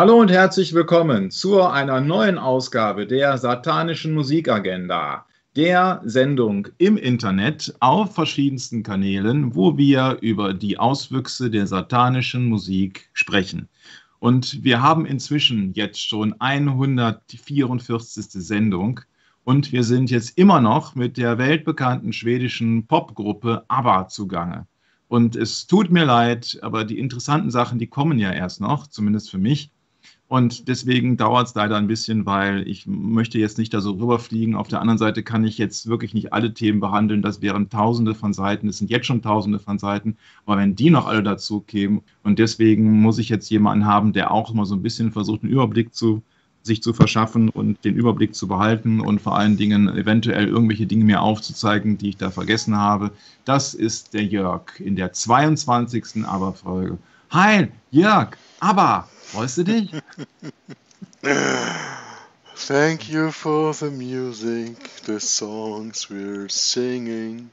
Hallo und herzlich willkommen zu einer neuen Ausgabe der satanischen Musikagenda, der Sendung im Internet auf verschiedensten Kanälen, wo wir über die Auswüchse der satanischen Musik sprechen. Und wir haben inzwischen jetzt schon 144. Sendung und wir sind jetzt immer noch mit der weltbekannten schwedischen Popgruppe ABBA zugange. Und es tut mir leid, aber die interessanten Sachen, die kommen ja erst noch, zumindest für mich. Und deswegen dauert es leider ein bisschen, weil ich möchte jetzt nicht da so rüberfliegen. Auf der anderen Seite kann ich jetzt wirklich nicht alle Themen behandeln. Das wären tausende von Seiten. Es sind jetzt schon tausende von Seiten. Aber wenn die noch alle dazu kämen und deswegen muss ich jetzt jemanden haben, der auch mal so ein bisschen versucht, einen Überblick zu sich zu verschaffen und den Überblick zu behalten und vor allen Dingen eventuell irgendwelche Dinge mir aufzuzeigen, die ich da vergessen habe. Das ist der Jörg in der 22. Aber-Folge. Hi, Jörg, aber Freust du dich? Thank you for the music, the songs we're singing.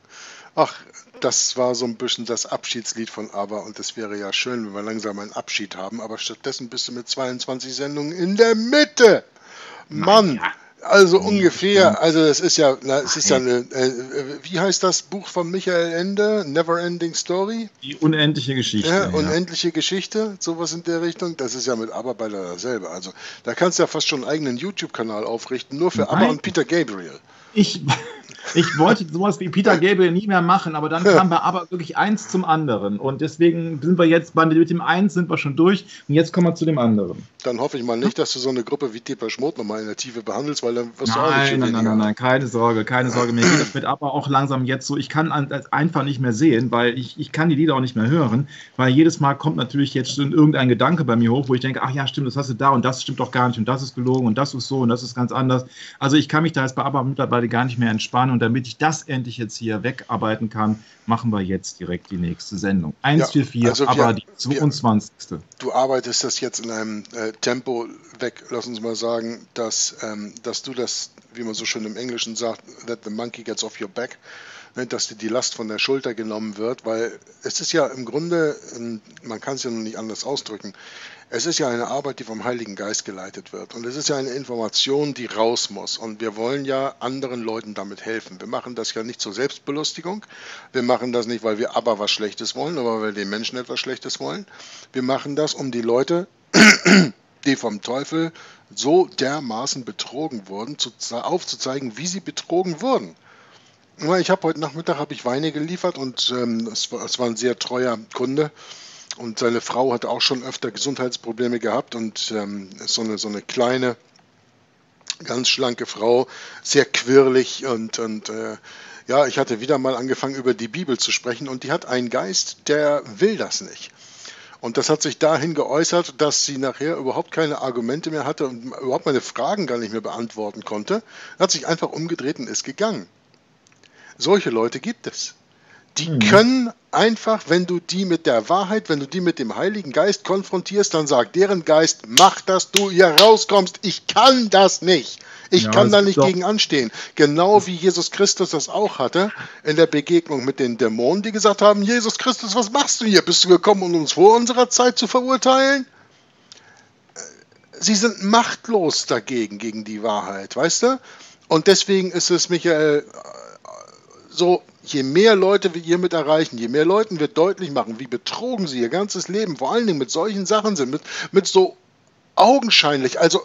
Ach, das war so ein bisschen das Abschiedslied von ABBA und es wäre ja schön, wenn wir langsam einen Abschied haben, aber stattdessen bist du mit 22 Sendungen in der Mitte. Mann, ja. Also ungefähr, also es ist ja, es ist ja eine, äh, wie heißt das Buch von Michael Ende? Never Ending Story? Die unendliche Geschichte. Ja, unendliche Geschichte, sowas in der Richtung. Das ist ja mit Aberbeiter dasselbe. Also da kannst du ja fast schon einen eigenen YouTube-Kanal aufrichten, nur für Nein. Aber und Peter Gabriel. Ich, ich wollte sowas wie Peter Gabriel nie mehr machen, aber dann kam bei aber wirklich eins zum anderen. Und deswegen sind wir jetzt bei, mit dem eins sind wir schon durch und jetzt kommen wir zu dem anderen. Dann hoffe ich mal nicht, dass du so eine Gruppe wie Deeper Schmort nochmal in der Tiefe behandelst, weil dann wirst nein, du auch nicht Nein, nein, nein, nein, keine Sorge, keine Sorge. Mir geht das mit aber auch langsam jetzt so. Ich kann einfach nicht mehr sehen, weil ich, ich kann die Lieder auch nicht mehr hören, weil jedes Mal kommt natürlich jetzt irgendein Gedanke bei mir hoch, wo ich denke, ach ja, stimmt, das hast du da und das stimmt doch gar nicht und das ist gelogen und das ist so und das ist ganz anders. Also ich kann mich da jetzt bei aber mittlerweile gar nicht mehr entspannen und damit ich das endlich jetzt hier wegarbeiten kann, machen wir jetzt direkt die nächste Sendung. 144, ja, also aber die 22. Wir, du arbeitest das jetzt in einem äh, Tempo weg, lass uns mal sagen, dass, ähm, dass du das, wie man so schön im Englischen sagt, that the monkey gets off your back, dass dir die Last von der Schulter genommen wird, weil es ist ja im Grunde, ähm, man kann es ja noch nicht anders ausdrücken, es ist ja eine Arbeit, die vom Heiligen Geist geleitet wird. Und es ist ja eine Information, die raus muss. Und wir wollen ja anderen Leuten damit helfen. Wir machen das ja nicht zur Selbstbelustigung. Wir machen das nicht, weil wir aber was Schlechtes wollen, aber weil wir den Menschen etwas Schlechtes wollen. Wir machen das, um die Leute, die vom Teufel so dermaßen betrogen wurden, aufzuzeigen, wie sie betrogen wurden. Ich habe heute Nachmittag habe ich Weine geliefert und ähm, es, war, es war ein sehr treuer Kunde. Und seine Frau hat auch schon öfter Gesundheitsprobleme gehabt und ähm, so, eine, so eine kleine, ganz schlanke Frau, sehr quirlig und, und äh, ja, ich hatte wieder mal angefangen über die Bibel zu sprechen und die hat einen Geist, der will das nicht. Und das hat sich dahin geäußert, dass sie nachher überhaupt keine Argumente mehr hatte und überhaupt meine Fragen gar nicht mehr beantworten konnte. Hat sich einfach umgedreht und ist gegangen. Solche Leute gibt es. Die mhm. können einfach, wenn du die mit der Wahrheit, wenn du die mit dem Heiligen Geist konfrontierst, dann sagt deren Geist, mach, dass du hier rauskommst. Ich kann das nicht. Ich ja, kann da nicht gegen anstehen. Genau wie Jesus Christus das auch hatte in der Begegnung mit den Dämonen, die gesagt haben, Jesus Christus, was machst du hier? Bist du gekommen, um uns vor unserer Zeit zu verurteilen? Sie sind machtlos dagegen, gegen die Wahrheit, weißt du? Und deswegen ist es, Michael, so je mehr Leute wir hiermit erreichen, je mehr Leuten wir deutlich machen, wie betrogen sie ihr ganzes Leben vor allen Dingen mit solchen Sachen sind, mit, mit so augenscheinlich, also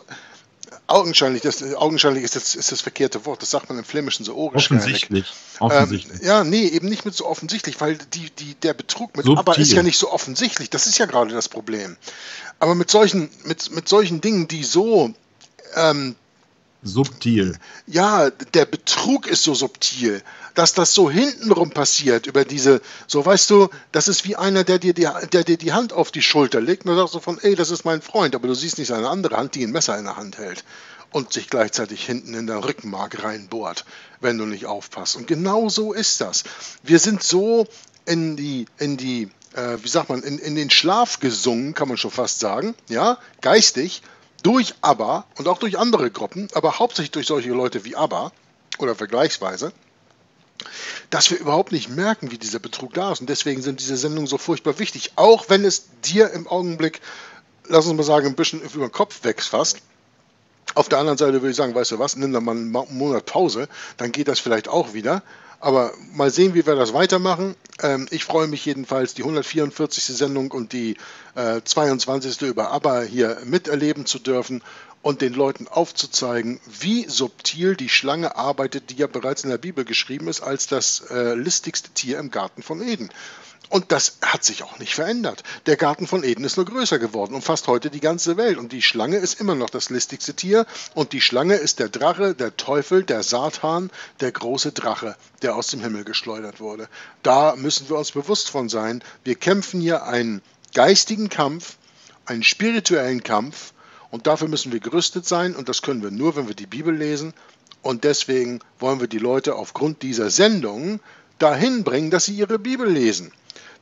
augenscheinlich, das, augenscheinlich ist das, ist das verkehrte Wort, das sagt man im Flämischen so Offensichtlich. offensichtlich. Ähm, ja, nee, eben nicht mit so offensichtlich, weil die, die, der Betrug mit Subtil. aber ist ja nicht so offensichtlich, das ist ja gerade das Problem. Aber mit solchen, mit, mit solchen Dingen, die so ähm, subtil. Ja, der Betrug ist so subtil, dass das so hintenrum passiert über diese, so weißt du, das ist wie einer, der dir die, der dir die Hand auf die Schulter legt und sagt so von, ey, das ist mein Freund, aber du siehst nicht seine andere Hand, die ein Messer in der Hand hält und sich gleichzeitig hinten in der Rückenmark reinbohrt, wenn du nicht aufpasst. Und genau so ist das. Wir sind so in die, in die, äh, wie sagt man, in, in den Schlaf gesungen, kann man schon fast sagen, ja, geistig, durch ABBA und auch durch andere Gruppen, aber hauptsächlich durch solche Leute wie ABBA oder vergleichsweise, dass wir überhaupt nicht merken, wie dieser Betrug da ist. Und deswegen sind diese Sendungen so furchtbar wichtig, auch wenn es dir im Augenblick lass uns mal sagen, ein bisschen über den Kopf wächst fast. Auf der anderen Seite würde ich sagen, weißt du was, nimm da mal einen Monat Pause, dann geht das vielleicht auch wieder. Aber mal sehen, wie wir das weitermachen. Ähm, ich freue mich jedenfalls, die 144. Sendung und die äh, 22. über ABBA hier miterleben zu dürfen und den Leuten aufzuzeigen, wie subtil die Schlange arbeitet, die ja bereits in der Bibel geschrieben ist, als das äh, listigste Tier im Garten von Eden. Und das hat sich auch nicht verändert. Der Garten von Eden ist nur größer geworden, umfasst heute die ganze Welt. Und die Schlange ist immer noch das listigste Tier. Und die Schlange ist der Drache, der Teufel, der Satan, der große Drache, der aus dem Himmel geschleudert wurde. Da müssen wir uns bewusst von sein. Wir kämpfen hier einen geistigen Kampf, einen spirituellen Kampf. Und dafür müssen wir gerüstet sein. Und das können wir nur, wenn wir die Bibel lesen. Und deswegen wollen wir die Leute aufgrund dieser Sendung dahin bringen, dass sie ihre Bibel lesen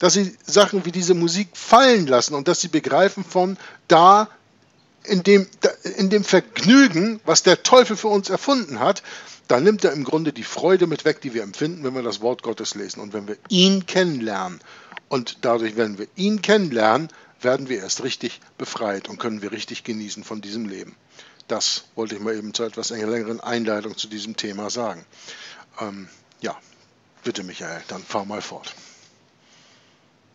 dass sie Sachen wie diese Musik fallen lassen und dass sie begreifen von da in dem, in dem Vergnügen, was der Teufel für uns erfunden hat, da nimmt er im Grunde die Freude mit weg, die wir empfinden, wenn wir das Wort Gottes lesen und wenn wir ihn kennenlernen. Und dadurch, wenn wir ihn kennenlernen, werden wir erst richtig befreit und können wir richtig genießen von diesem Leben. Das wollte ich mal eben zur etwas längeren Einleitung zu diesem Thema sagen. Ähm, ja, bitte Michael, dann fahr mal fort.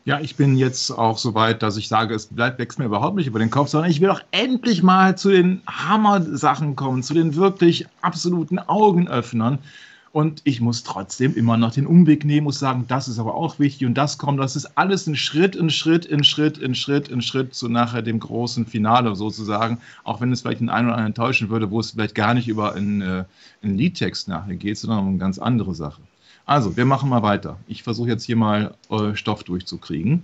Ja, ich bin jetzt auch so weit, dass ich sage, es bleibt, wächst mir überhaupt nicht über den Kopf, sondern ich will auch endlich mal zu den Hammer-Sachen kommen, zu den wirklich absoluten Augenöffnern. Und ich muss trotzdem immer noch den Umweg nehmen, muss sagen, das ist aber auch wichtig und das kommt, das ist alles ein Schritt in Schritt in Schritt in Schritt in Schritt zu nachher dem großen Finale sozusagen, auch wenn es vielleicht den einen oder anderen enttäuschen würde, wo es vielleicht gar nicht über einen, äh, einen Liedtext nachher geht, sondern um eine ganz andere Sache. Also, wir machen mal weiter. Ich versuche jetzt hier mal äh, Stoff durchzukriegen.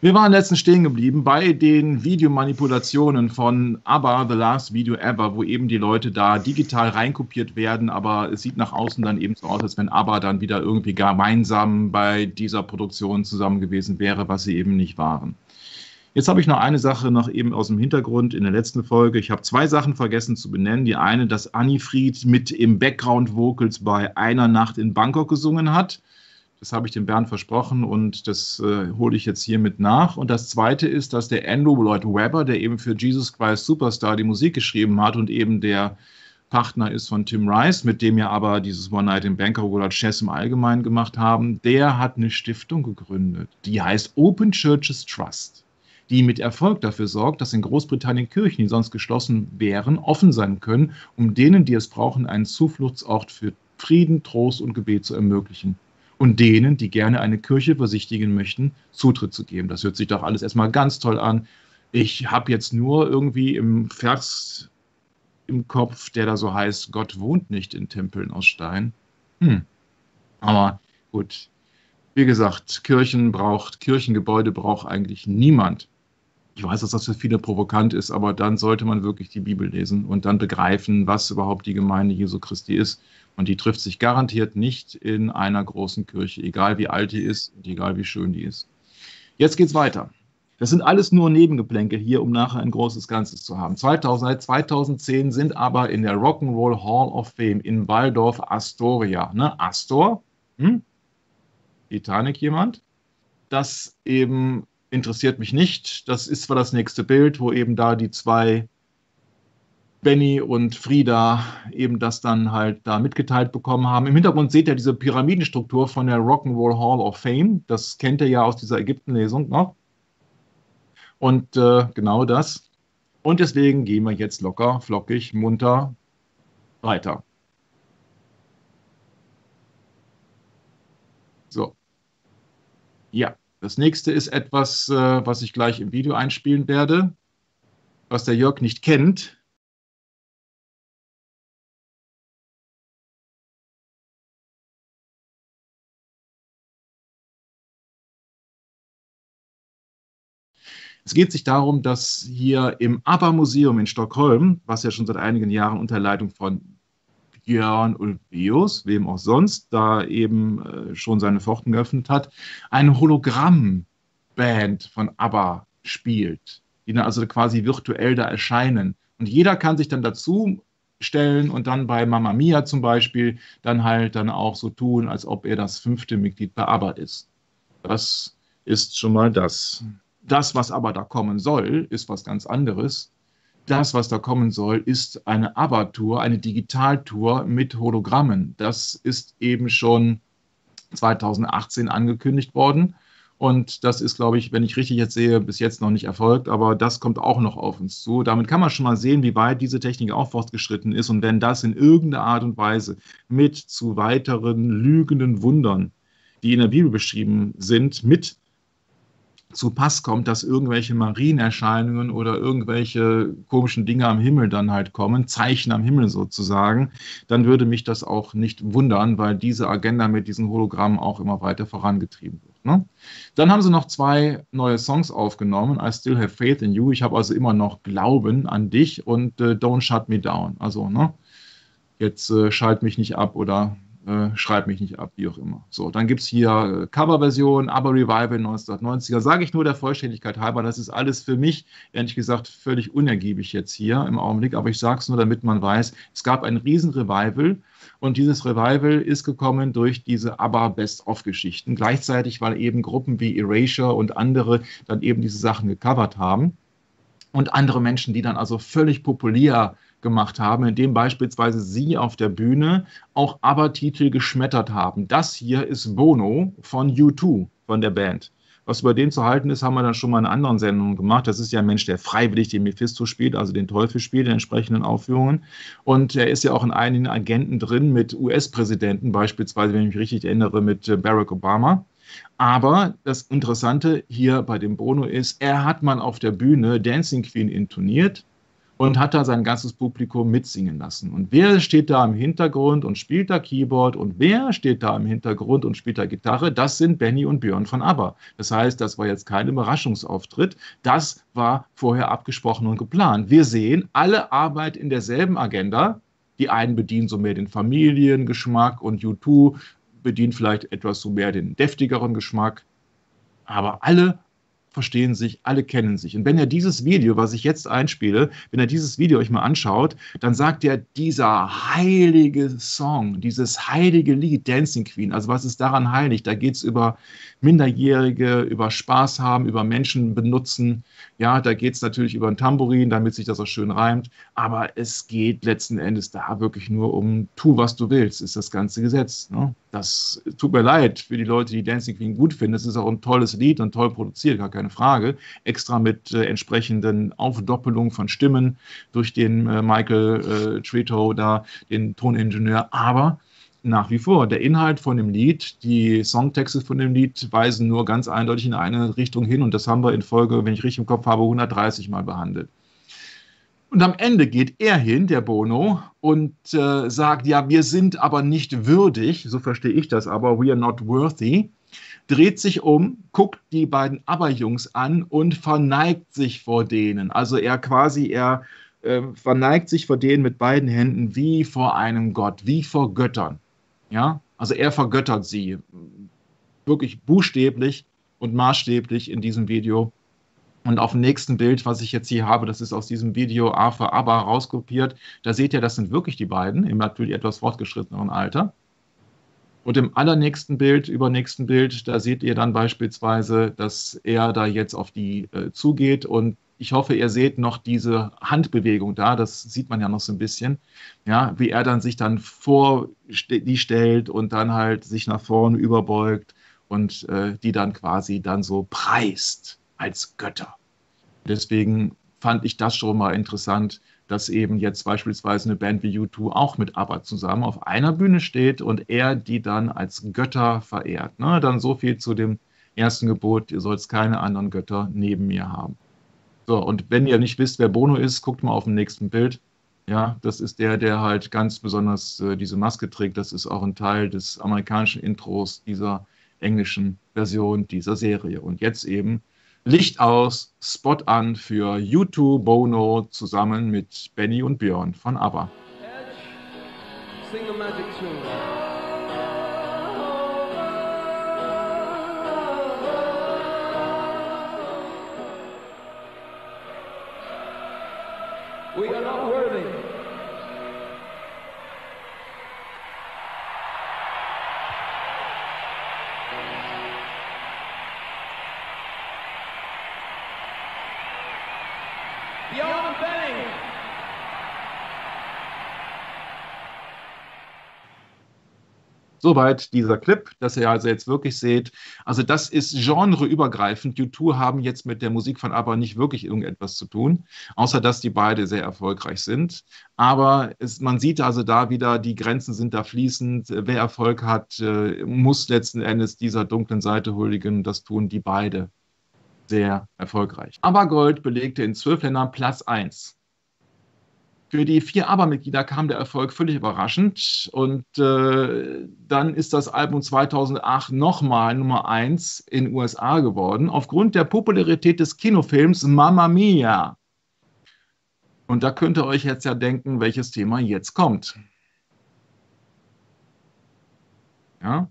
Wir waren letztens stehen geblieben bei den Videomanipulationen von ABBA, The Last Video Ever, wo eben die Leute da digital reinkopiert werden, aber es sieht nach außen dann eben so aus, als wenn ABBA dann wieder irgendwie gemeinsam bei dieser Produktion zusammen gewesen wäre, was sie eben nicht waren. Jetzt habe ich noch eine Sache noch eben aus dem Hintergrund in der letzten Folge. Ich habe zwei Sachen vergessen zu benennen. Die eine, dass Annie Fried mit im Background Vocals bei einer Nacht in Bangkok gesungen hat. Das habe ich dem Bernd versprochen und das äh, hole ich jetzt hiermit nach. Und das zweite ist, dass der Andrew Lloyd Webber, der eben für Jesus Christ Superstar die Musik geschrieben hat und eben der Partner ist von Tim Rice, mit dem ja aber dieses One Night in Bangkok oder Chess im Allgemeinen gemacht haben, der hat eine Stiftung gegründet. Die heißt Open Churches Trust die mit Erfolg dafür sorgt, dass in Großbritannien Kirchen, die sonst geschlossen wären, offen sein können, um denen, die es brauchen, einen Zufluchtsort für Frieden, Trost und Gebet zu ermöglichen. Und denen, die gerne eine Kirche besichtigen möchten, Zutritt zu geben. Das hört sich doch alles erstmal ganz toll an. Ich habe jetzt nur irgendwie im Vers im Kopf, der da so heißt, Gott wohnt nicht in Tempeln aus Stein. Hm. Aber gut. Wie gesagt, Kirchen braucht, Kirchengebäude braucht eigentlich niemand. Ich weiß, dass das für viele provokant ist, aber dann sollte man wirklich die Bibel lesen und dann begreifen, was überhaupt die Gemeinde Jesu Christi ist. Und die trifft sich garantiert nicht in einer großen Kirche, egal wie alt die ist und egal wie schön die ist. Jetzt geht's weiter. Das sind alles nur Nebengeplänkel hier, um nachher ein großes Ganzes zu haben. 2000, seit 2010 sind aber in der Rock'n'Roll Hall of Fame in Waldorf Astoria, ne? Astor, hm? Titanic jemand? Das eben interessiert mich nicht. Das ist zwar das nächste Bild, wo eben da die zwei Benny und Frieda eben das dann halt da mitgeteilt bekommen haben. Im Hintergrund seht ihr diese Pyramidenstruktur von der Rock'n'Roll Hall of Fame. Das kennt ihr ja aus dieser Ägyptenlesung noch. Und äh, genau das. Und deswegen gehen wir jetzt locker, flockig, munter weiter. So. Ja. Das nächste ist etwas, äh, was ich gleich im Video einspielen werde, was der Jörg nicht kennt. Es geht sich darum, dass hier im ABBA-Museum in Stockholm, was ja schon seit einigen Jahren unter Leitung von Björn Ulvaeus, wem auch sonst, da eben äh, schon seine Pforten geöffnet hat, eine Hologrammband von ABBA spielt, die dann also quasi virtuell da erscheinen. Und jeder kann sich dann dazu stellen und dann bei Mamma Mia zum Beispiel dann halt dann auch so tun, als ob er das fünfte Mitglied bei ABBA ist. Das ist schon mal das. Das, was aber da kommen soll, ist was ganz anderes. Das, was da kommen soll, ist eine ABBA-Tour, eine Digitaltour mit Hologrammen. Das ist eben schon 2018 angekündigt worden. Und das ist, glaube ich, wenn ich richtig jetzt sehe, bis jetzt noch nicht erfolgt, aber das kommt auch noch auf uns zu. Damit kann man schon mal sehen, wie weit diese Technik auch fortgeschritten ist. Und wenn das in irgendeiner Art und Weise mit zu weiteren lügenden Wundern, die in der Bibel beschrieben sind, mit zu Pass kommt, dass irgendwelche Marienerscheinungen oder irgendwelche komischen Dinge am Himmel dann halt kommen, Zeichen am Himmel sozusagen, dann würde mich das auch nicht wundern, weil diese Agenda mit diesen Hologrammen auch immer weiter vorangetrieben wird. Ne? Dann haben sie noch zwei neue Songs aufgenommen, I Still Have Faith in You, ich habe also immer noch Glauben an dich und äh, Don't Shut Me Down. Also, ne? Jetzt äh, schalt mich nicht ab oder äh, schreib mich nicht ab, wie auch immer. So, dann gibt es hier äh, Coverversion, aber Revival 1990er. Sage ich nur der Vollständigkeit halber, das ist alles für mich, ehrlich gesagt, völlig unergiebig jetzt hier im Augenblick, aber ich sage es nur, damit man weiß, es gab ein Riesen-Revival und dieses Revival ist gekommen durch diese ABBA Best-of-Geschichten. Gleichzeitig, weil eben Gruppen wie Erasure und andere dann eben diese Sachen gecovert haben und andere Menschen, die dann also völlig populär gemacht haben, indem beispielsweise Sie auf der Bühne auch Aber-Titel geschmettert haben. Das hier ist Bono von U2, von der Band. Was über den zu halten ist, haben wir dann schon mal in anderen Sendungen gemacht. Das ist ja ein Mensch, der freiwillig den Mephisto spielt, also den Teufel spielt in entsprechenden Aufführungen. Und er ist ja auch in einigen Agenten drin mit US-Präsidenten, beispielsweise, wenn ich mich richtig erinnere, mit äh, Barack Obama. Aber das Interessante hier bei dem Bono ist, er hat mal auf der Bühne Dancing Queen intoniert und hat da sein ganzes Publikum mitsingen lassen. Und wer steht da im Hintergrund und spielt da Keyboard und wer steht da im Hintergrund und spielt da Gitarre? Das sind Benny und Björn von ABBA. Das heißt, das war jetzt kein Überraschungsauftritt. Das war vorher abgesprochen und geplant. Wir sehen alle Arbeit in derselben Agenda. Die einen bedienen so mehr den Familiengeschmack und U2 bedient vielleicht etwas so mehr den deftigeren Geschmack. Aber alle verstehen sich, alle kennen sich. Und wenn er dieses Video, was ich jetzt einspiele, wenn er dieses Video euch mal anschaut, dann sagt er, dieser heilige Song, dieses heilige Lied, Dancing Queen, also was ist daran heilig? Da geht es über Minderjährige, über Spaß haben, über Menschen benutzen. Ja, da geht es natürlich über ein Tambourin, damit sich das auch schön reimt. Aber es geht letzten Endes da wirklich nur um, tu, was du willst, ist das ganze Gesetz. Ne? Das tut mir leid für die Leute, die Dancing Queen gut finden. Es ist auch ein tolles Lied und toll produziert, gar keine Frage. Extra mit äh, entsprechenden Aufdoppelungen von Stimmen durch den äh, Michael äh, Trito da, den Toningenieur. Aber nach wie vor. Der Inhalt von dem Lied, die Songtexte von dem Lied weisen nur ganz eindeutig in eine Richtung hin und das haben wir in Folge, wenn ich richtig im Kopf habe, 130 Mal behandelt. Und am Ende geht er hin, der Bono, und äh, sagt, ja, wir sind aber nicht würdig, so verstehe ich das aber, we are not worthy, dreht sich um, guckt die beiden Aber-Jungs an und verneigt sich vor denen. Also er quasi, er äh, verneigt sich vor denen mit beiden Händen wie vor einem Gott, wie vor Göttern. Ja, also er vergöttert sie wirklich buchstäblich und maßstäblich in diesem Video. Und auf dem nächsten Bild, was ich jetzt hier habe, das ist aus diesem Video A für ABBA rauskopiert, da seht ihr, das sind wirklich die beiden im natürlich etwas fortgeschritteneren Alter. Und im allernächsten Bild, übernächsten Bild, da seht ihr dann beispielsweise, dass er da jetzt auf die äh, zugeht und ich hoffe, ihr seht noch diese Handbewegung da, das sieht man ja noch so ein bisschen, ja, wie er dann sich dann vor die stellt und dann halt sich nach vorne überbeugt und äh, die dann quasi dann so preist als Götter. Deswegen fand ich das schon mal interessant, dass eben jetzt beispielsweise eine Band wie U2 auch mit ABBA zusammen auf einer Bühne steht und er die dann als Götter verehrt. Ne? Dann so viel zu dem ersten Gebot, ihr sollt keine anderen Götter neben mir haben. So, und wenn ihr nicht wisst, wer Bono ist, guckt mal auf dem nächsten Bild. Ja, das ist der, der halt ganz besonders äh, diese Maske trägt. Das ist auch ein Teil des amerikanischen Intros dieser englischen Version dieser Serie. Und jetzt eben Licht aus, Spot an für U2 Bono zusammen mit Benny und Björn von ABBA. Sing the magic tune. Soweit dieser Clip, dass ihr also jetzt wirklich seht. Also das ist genreübergreifend. U2 haben jetzt mit der Musik von ABBA nicht wirklich irgendetwas zu tun, außer dass die beide sehr erfolgreich sind. Aber es, man sieht also da wieder, die Grenzen sind da fließend. Wer Erfolg hat, äh, muss letzten Endes dieser dunklen Seite huldigen. Das tun die beide sehr erfolgreich. ABBA Gold belegte in zwölf Ländern Platz 1. Für die vier ABBA-Mitglieder kam der Erfolg völlig überraschend und äh, dann ist das Album 2008 nochmal Nummer 1 in den USA geworden, aufgrund der Popularität des Kinofilms Mamma Mia. Und da könnt ihr euch jetzt ja denken, welches Thema jetzt kommt. Ja,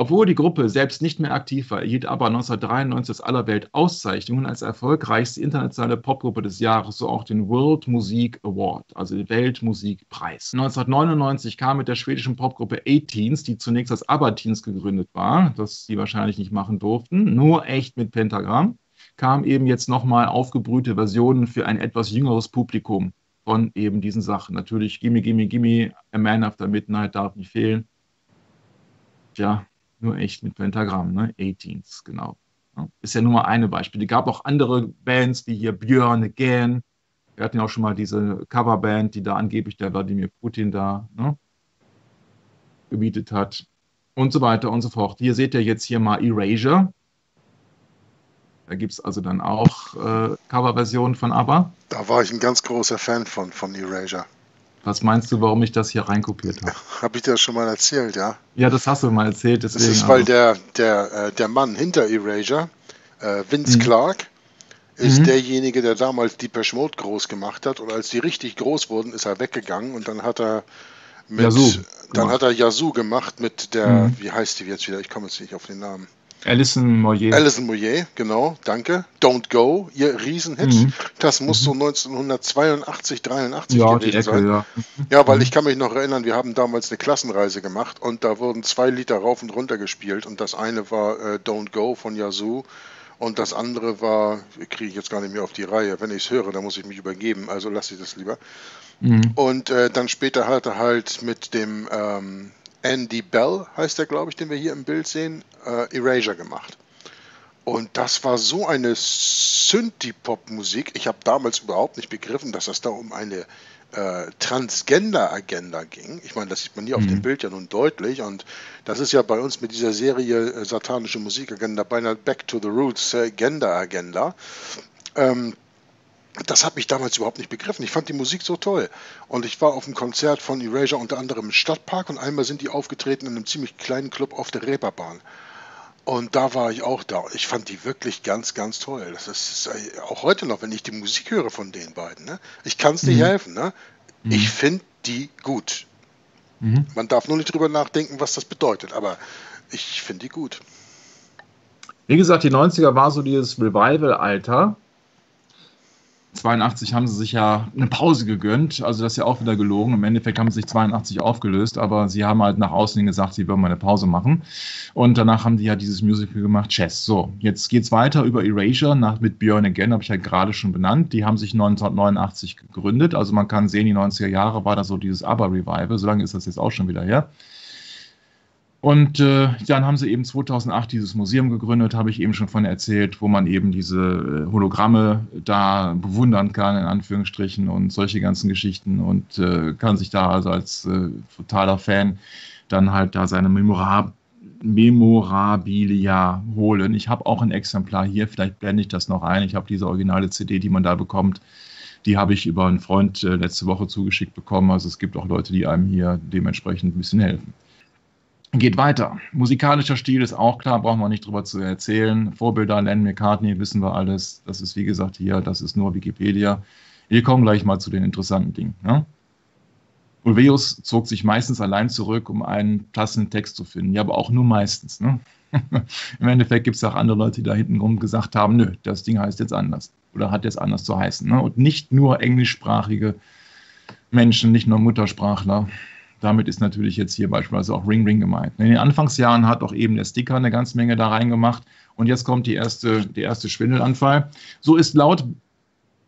obwohl die Gruppe selbst nicht mehr aktiv war, erhielt aber 1993 aus aller Welt Auszeichnungen als erfolgreichste internationale Popgruppe des Jahres, so auch den World Music Award, also den Weltmusikpreis. 1999 kam mit der schwedischen Popgruppe A-Teens, die zunächst als ABBA-Teens gegründet war, das sie wahrscheinlich nicht machen durften, nur echt mit Pentagramm, kam eben jetzt nochmal aufgebrühte Versionen für ein etwas jüngeres Publikum von eben diesen Sachen. Natürlich Gimme, Gimme, Gimme, A Man After Midnight darf nicht fehlen. Tja, nur echt mit Pentagramm, ne? 18s, genau. Ist ja nur mal eine Beispiel. Es gab auch andere Bands, wie hier Björn Again. Wir hatten ja auch schon mal diese Coverband, die da angeblich der Wladimir Putin da ne, gebietet hat. Und so weiter und so fort. Hier seht ihr jetzt hier mal Erasure. Da gibt es also dann auch äh, Coverversionen von ABBA. Da war ich ein ganz großer Fan von, von Erasure. Was meinst du, warum ich das hier reinkopiert habe? Habe ich dir das schon mal erzählt, ja? Ja, das hast du mal erzählt. Deswegen, das ist, weil also. der, der, äh, der Mann hinter Erasure, äh, Vince mhm. Clark, ist mhm. derjenige, der damals Depeche Mode groß gemacht hat. Und als die richtig groß wurden, ist er weggegangen und dann hat er mit, Yazoo dann hat er Yazoo gemacht mit der, mhm. wie heißt die jetzt wieder? Ich komme jetzt nicht auf den Namen. Alison Moyer. Alison Moyer, genau, danke. Don't Go, ihr Riesenhit. Mhm. Das muss so 1982, 83 ja, gewesen Ecke, sein. Ja. ja, weil ich kann mich noch erinnern, wir haben damals eine Klassenreise gemacht und da wurden zwei Liter rauf und runter gespielt und das eine war äh, Don't Go von Yazoo und das andere war, kriege ich jetzt gar nicht mehr auf die Reihe. Wenn ich es höre, dann muss ich mich übergeben, also lasse ich das lieber. Mhm. Und äh, dann später hat er halt mit dem ähm, Andy Bell, heißt der, glaube ich, den wir hier im Bild sehen, äh, Erasure gemacht. Und das war so eine Synthie-Pop-Musik. Ich habe damals überhaupt nicht begriffen, dass es da um eine äh, Transgender-Agenda ging. Ich meine, das sieht man hier mhm. auf dem mhm. Bild ja nun deutlich. Und das ist ja bei uns mit dieser Serie äh, Satanische Musikagenda beinahe Back to the Roots äh, Gender-Agenda. Ähm, das habe ich damals überhaupt nicht begriffen. Ich fand die Musik so toll. Und ich war auf einem Konzert von Erasure unter anderem im Stadtpark und einmal sind die aufgetreten in einem ziemlich kleinen Club auf der Reeperbahn. Und da war ich auch da. Ich fand die wirklich ganz, ganz toll. Das ist auch heute noch, wenn ich die Musik höre von den beiden. Ne? Ich kann es nicht mhm. helfen. Ne? Mhm. Ich finde die gut. Mhm. Man darf nur nicht drüber nachdenken, was das bedeutet. Aber ich finde die gut. Wie gesagt, die 90er war so dieses Revival-Alter. 82 haben sie sich ja eine Pause gegönnt, also das ist ja auch wieder gelogen. Im Endeffekt haben sie sich 82 aufgelöst, aber sie haben halt nach außen gesagt, sie würden mal eine Pause machen. Und danach haben die ja dieses Musical gemacht, Chess. So, jetzt geht's weiter über Erasure nach, mit Björn Again, habe ich ja gerade schon benannt. Die haben sich 1989 gegründet, also man kann sehen, die 90er Jahre war da so dieses ABBA-Revival, so lange ist das jetzt auch schon wieder her. Und äh, dann haben sie eben 2008 dieses Museum gegründet, habe ich eben schon von erzählt, wo man eben diese äh, Hologramme da bewundern kann, in Anführungsstrichen, und solche ganzen Geschichten und äh, kann sich da also als äh, totaler Fan dann halt da seine Memorab Memorabilia holen. Ich habe auch ein Exemplar hier, vielleicht blende ich das noch ein. Ich habe diese originale CD, die man da bekommt. Die habe ich über einen Freund äh, letzte Woche zugeschickt bekommen. Also es gibt auch Leute, die einem hier dementsprechend ein bisschen helfen. Geht weiter. Musikalischer Stil ist auch klar, brauchen wir nicht drüber zu erzählen. Vorbilder Len McCartney, wissen wir alles. Das ist wie gesagt hier, das ist nur Wikipedia. Wir kommen gleich mal zu den interessanten Dingen. Ne? Ulveus zog sich meistens allein zurück, um einen passenden Text zu finden. Ja, aber auch nur meistens. Ne? Im Endeffekt gibt es auch andere Leute, die da hinten rum gesagt haben, nö, das Ding heißt jetzt anders. Oder hat jetzt anders zu heißen. Ne? Und nicht nur englischsprachige Menschen, nicht nur Muttersprachler damit ist natürlich jetzt hier beispielsweise auch Ring Ring gemeint. In den Anfangsjahren hat auch eben der Sticker eine ganze Menge da reingemacht und jetzt kommt die erste, der erste Schwindelanfall. So ist laut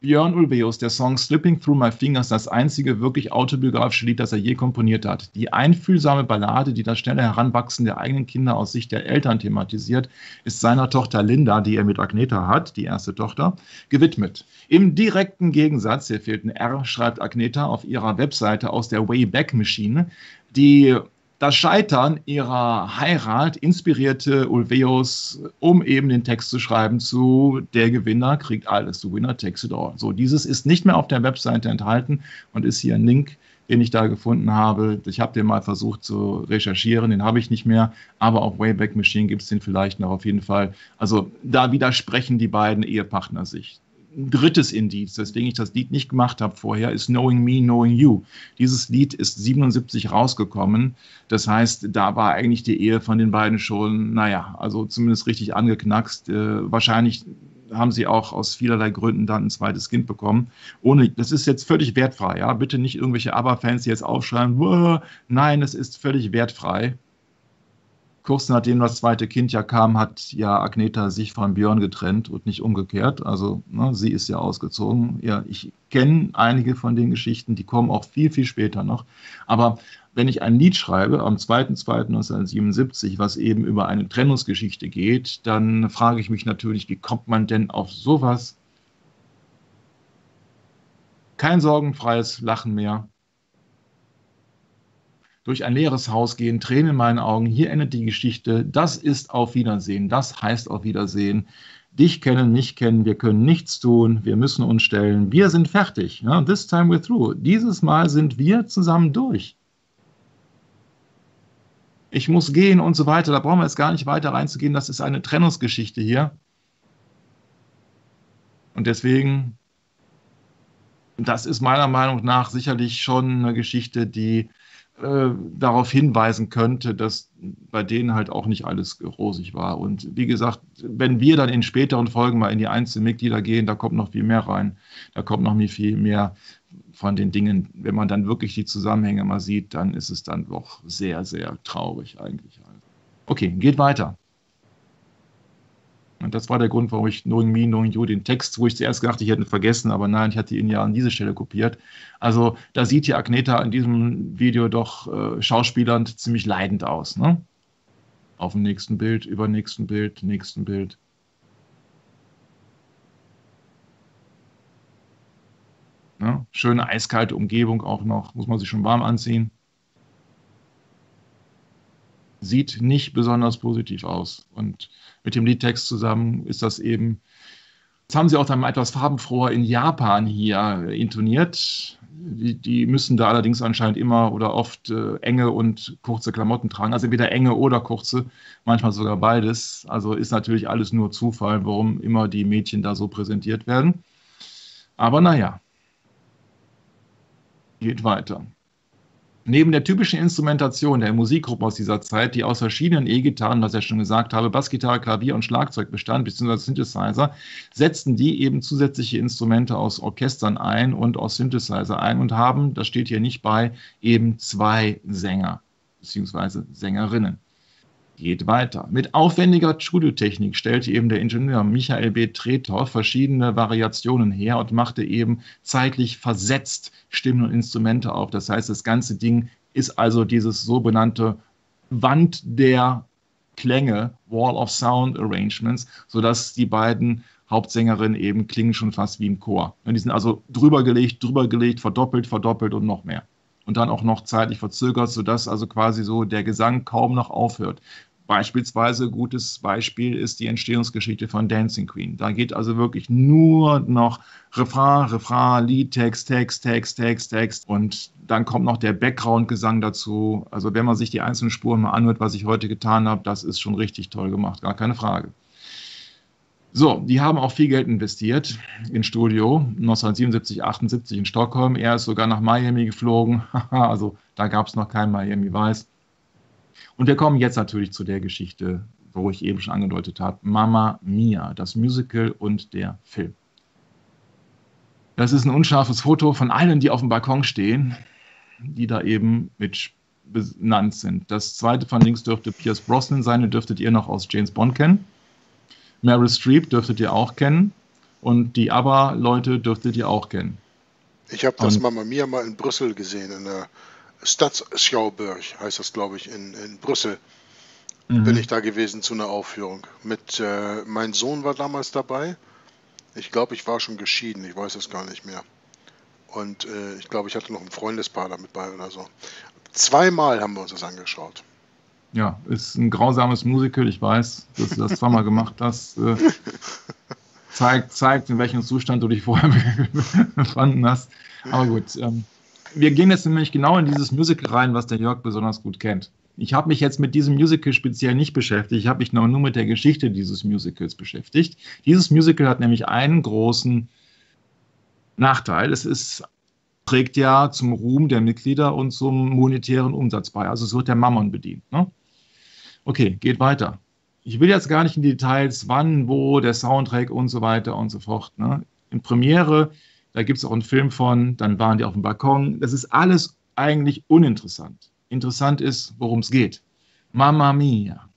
Björn Ulvaeus, der Song Slipping Through My Fingers, das einzige wirklich autobiografische Lied, das er je komponiert hat. Die einfühlsame Ballade, die das schnelle Heranwachsen der eigenen Kinder aus Sicht der Eltern thematisiert, ist seiner Tochter Linda, die er mit Agneta hat, die erste Tochter, gewidmet. Im direkten Gegensatz, hier fehlt ein R, schreibt Agneta auf ihrer Webseite aus der Wayback Machine, die das Scheitern ihrer Heirat inspirierte Ulveus, um eben den Text zu schreiben zu Der Gewinner kriegt alles, the winner takes it all. So, dieses ist nicht mehr auf der Webseite enthalten und ist hier ein Link, den ich da gefunden habe. Ich habe den mal versucht zu recherchieren, den habe ich nicht mehr, aber auf Wayback Machine gibt es den vielleicht noch auf jeden Fall. Also da widersprechen die beiden Ehepartner sich ein drittes Indiz, weswegen ich das Lied nicht gemacht habe vorher, ist Knowing Me, Knowing You. Dieses Lied ist 77 rausgekommen. Das heißt, da war eigentlich die Ehe von den beiden schon, naja, also zumindest richtig angeknackst. Äh, wahrscheinlich haben sie auch aus vielerlei Gründen dann ein zweites Kind bekommen. Ohne, das ist jetzt völlig wertfrei, ja. Bitte nicht irgendwelche Aber-Fans, jetzt aufschreiben, nein, es ist völlig wertfrei kurz nachdem das zweite Kind ja kam, hat ja Agneta sich von Björn getrennt und nicht umgekehrt. Also ne, sie ist ja ausgezogen. Ja, ich kenne einige von den Geschichten, die kommen auch viel, viel später noch. Aber wenn ich ein Lied schreibe am 2.2.1977, was eben über eine Trennungsgeschichte geht, dann frage ich mich natürlich, wie kommt man denn auf sowas? Kein sorgenfreies Lachen mehr, durch ein leeres Haus gehen, Tränen in meinen Augen, hier endet die Geschichte, das ist auf Wiedersehen, das heißt auf Wiedersehen. Dich kennen, mich kennen, wir können nichts tun, wir müssen uns stellen, wir sind fertig. Ja, this time we're through. Dieses Mal sind wir zusammen durch. Ich muss gehen und so weiter, da brauchen wir jetzt gar nicht weiter reinzugehen, das ist eine Trennungsgeschichte hier. Und deswegen, das ist meiner Meinung nach sicherlich schon eine Geschichte, die äh, darauf hinweisen könnte, dass bei denen halt auch nicht alles rosig war. Und wie gesagt, wenn wir dann in späteren Folgen mal in die einzelnen Mitglieder gehen, da kommt noch viel mehr rein. Da kommt noch viel mehr von den Dingen. Wenn man dann wirklich die Zusammenhänge mal sieht, dann ist es dann doch sehr, sehr traurig eigentlich. Okay, geht weiter. Und das war der Grund, warum ich Knowing Me, Knowing You, den Text, wo ich zuerst gedacht, ich hätte ihn vergessen, aber nein, ich hatte ihn ja an diese Stelle kopiert. Also da sieht ja Agneta in diesem Video doch äh, schauspielernd ziemlich leidend aus. Ne? Auf dem nächsten Bild, über nächsten Bild, nächsten Bild. Ja, schöne eiskalte Umgebung auch noch, muss man sich schon warm anziehen sieht nicht besonders positiv aus. Und mit dem Liedtext zusammen ist das eben, das haben sie auch dann etwas farbenfroher in Japan hier intoniert. Die, die müssen da allerdings anscheinend immer oder oft äh, enge und kurze Klamotten tragen. Also entweder enge oder kurze, manchmal sogar beides. Also ist natürlich alles nur Zufall, warum immer die Mädchen da so präsentiert werden. Aber naja, geht weiter. Neben der typischen Instrumentation der Musikgruppen aus dieser Zeit, die aus verschiedenen E-Gitarren, was ich ja schon gesagt habe, Bassgitarre, Klavier und Schlagzeug bestand, beziehungsweise Synthesizer, setzten die eben zusätzliche Instrumente aus Orchestern ein und aus Synthesizer ein und haben, das steht hier nicht bei, eben zwei Sänger beziehungsweise Sängerinnen geht weiter. Mit aufwendiger Studiotechnik stellte eben der Ingenieur Michael B. Tretow verschiedene Variationen her und machte eben zeitlich versetzt Stimmen und Instrumente auf. Das heißt, das ganze Ding ist also dieses sogenannte Wand der Klänge, Wall of Sound Arrangements, sodass die beiden Hauptsängerinnen eben klingen schon fast wie im Chor. Die sind also drüber gelegt, drüber gelegt, verdoppelt, verdoppelt und noch mehr und dann auch noch zeitlich verzögert, sodass also quasi so der Gesang kaum noch aufhört. Beispielsweise, gutes Beispiel ist die Entstehungsgeschichte von Dancing Queen. Da geht also wirklich nur noch Refrain, Refrain, Lied, Text, Text, Text, Text, Text und dann kommt noch der Background-Gesang dazu. Also wenn man sich die einzelnen Spuren mal anhört, was ich heute getan habe, das ist schon richtig toll gemacht, gar keine Frage. So, die haben auch viel Geld investiert ins Studio, 1977, 78 in Stockholm. Er ist sogar nach Miami geflogen. also da gab es noch kein Miami Vice. Und wir kommen jetzt natürlich zu der Geschichte, wo ich eben schon angedeutet habe, Mama Mia, das Musical und der Film. Das ist ein unscharfes Foto von allen, die auf dem Balkon stehen, die da eben mit benannt sind. Das zweite von links dürfte Pierce Brosnan sein, den dürftet ihr noch aus James Bond kennen. Meryl Streep dürftet ihr auch kennen. Und die ABBA-Leute dürftet ihr auch kennen. Ich habe das Mama Mia mal in Brüssel gesehen, in der Stadtschauburg, heißt das, glaube ich, in, in Brüssel. Mhm. Bin ich da gewesen zu einer Aufführung. Mit äh, mein Sohn war damals dabei. Ich glaube, ich war schon geschieden, ich weiß es gar nicht mehr. Und äh, ich glaube, ich hatte noch ein Freundespaar damit bei oder so. Zweimal haben wir uns das angeschaut. Ja, ist ein grausames Musical, ich weiß, dass du das zweimal gemacht hast. Äh, zeigt, zeigt, in welchem Zustand du dich vorher befanden hast. Aber gut, ähm, wir gehen jetzt nämlich genau in dieses Musical rein, was der Jörg besonders gut kennt. Ich habe mich jetzt mit diesem Musical speziell nicht beschäftigt, ich habe mich nur mit der Geschichte dieses Musicals beschäftigt. Dieses Musical hat nämlich einen großen Nachteil. Es ist, trägt ja zum Ruhm der Mitglieder und zum monetären Umsatz bei. Also es wird der Mammon bedient. Ne? Okay, geht weiter. Ich will jetzt gar nicht in die Details, wann, wo, der Soundtrack und so weiter und so fort. Ne? In Premiere, da gibt es auch einen Film von, dann waren die auf dem Balkon. Das ist alles eigentlich uninteressant. Interessant ist, worum es geht. Mamma Mia.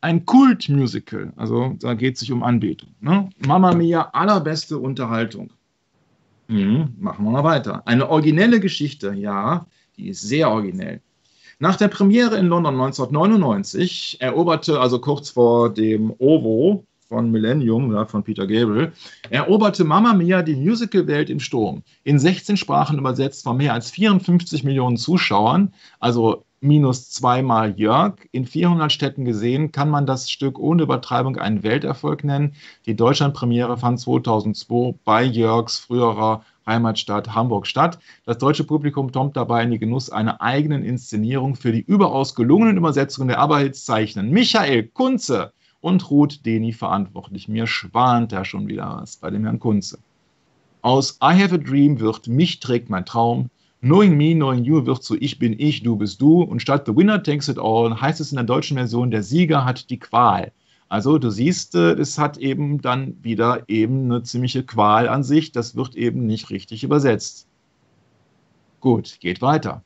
Ein Kultmusical, also da geht es sich um Anbetung. Ne? Mamma Mia, allerbeste Unterhaltung. Mhm, machen wir mal weiter. Eine originelle Geschichte, ja, die ist sehr originell. Nach der Premiere in London 1999 eroberte, also kurz vor dem OVO, von Millennium, ja, von Peter Gabriel, eroberte Mamma Mia die Musical-Welt im Sturm. In 16 Sprachen übersetzt von mehr als 54 Millionen Zuschauern, also minus zweimal Jörg. In 400 Städten gesehen, kann man das Stück ohne Übertreibung einen Welterfolg nennen. Die Deutschlandpremiere fand 2002 bei Jörgs früherer Heimatstadt Hamburg statt. Das deutsche Publikum kommt dabei in den Genuss einer eigenen Inszenierung für die überaus gelungenen Übersetzungen der Aberhits. Michael Kunze und Ruth Deni verantwortlich. Mir schwant da schon wieder was bei dem Herrn Kunze. Aus I Have a Dream wird Mich trägt mein Traum. Knowing Me, Knowing You wird zu Ich bin ich, du bist du. Und statt The Winner Takes It All heißt es in der deutschen Version, der Sieger hat die Qual. Also du siehst, äh, es hat eben dann wieder eben eine ziemliche Qual an sich. Das wird eben nicht richtig übersetzt. Gut, geht weiter.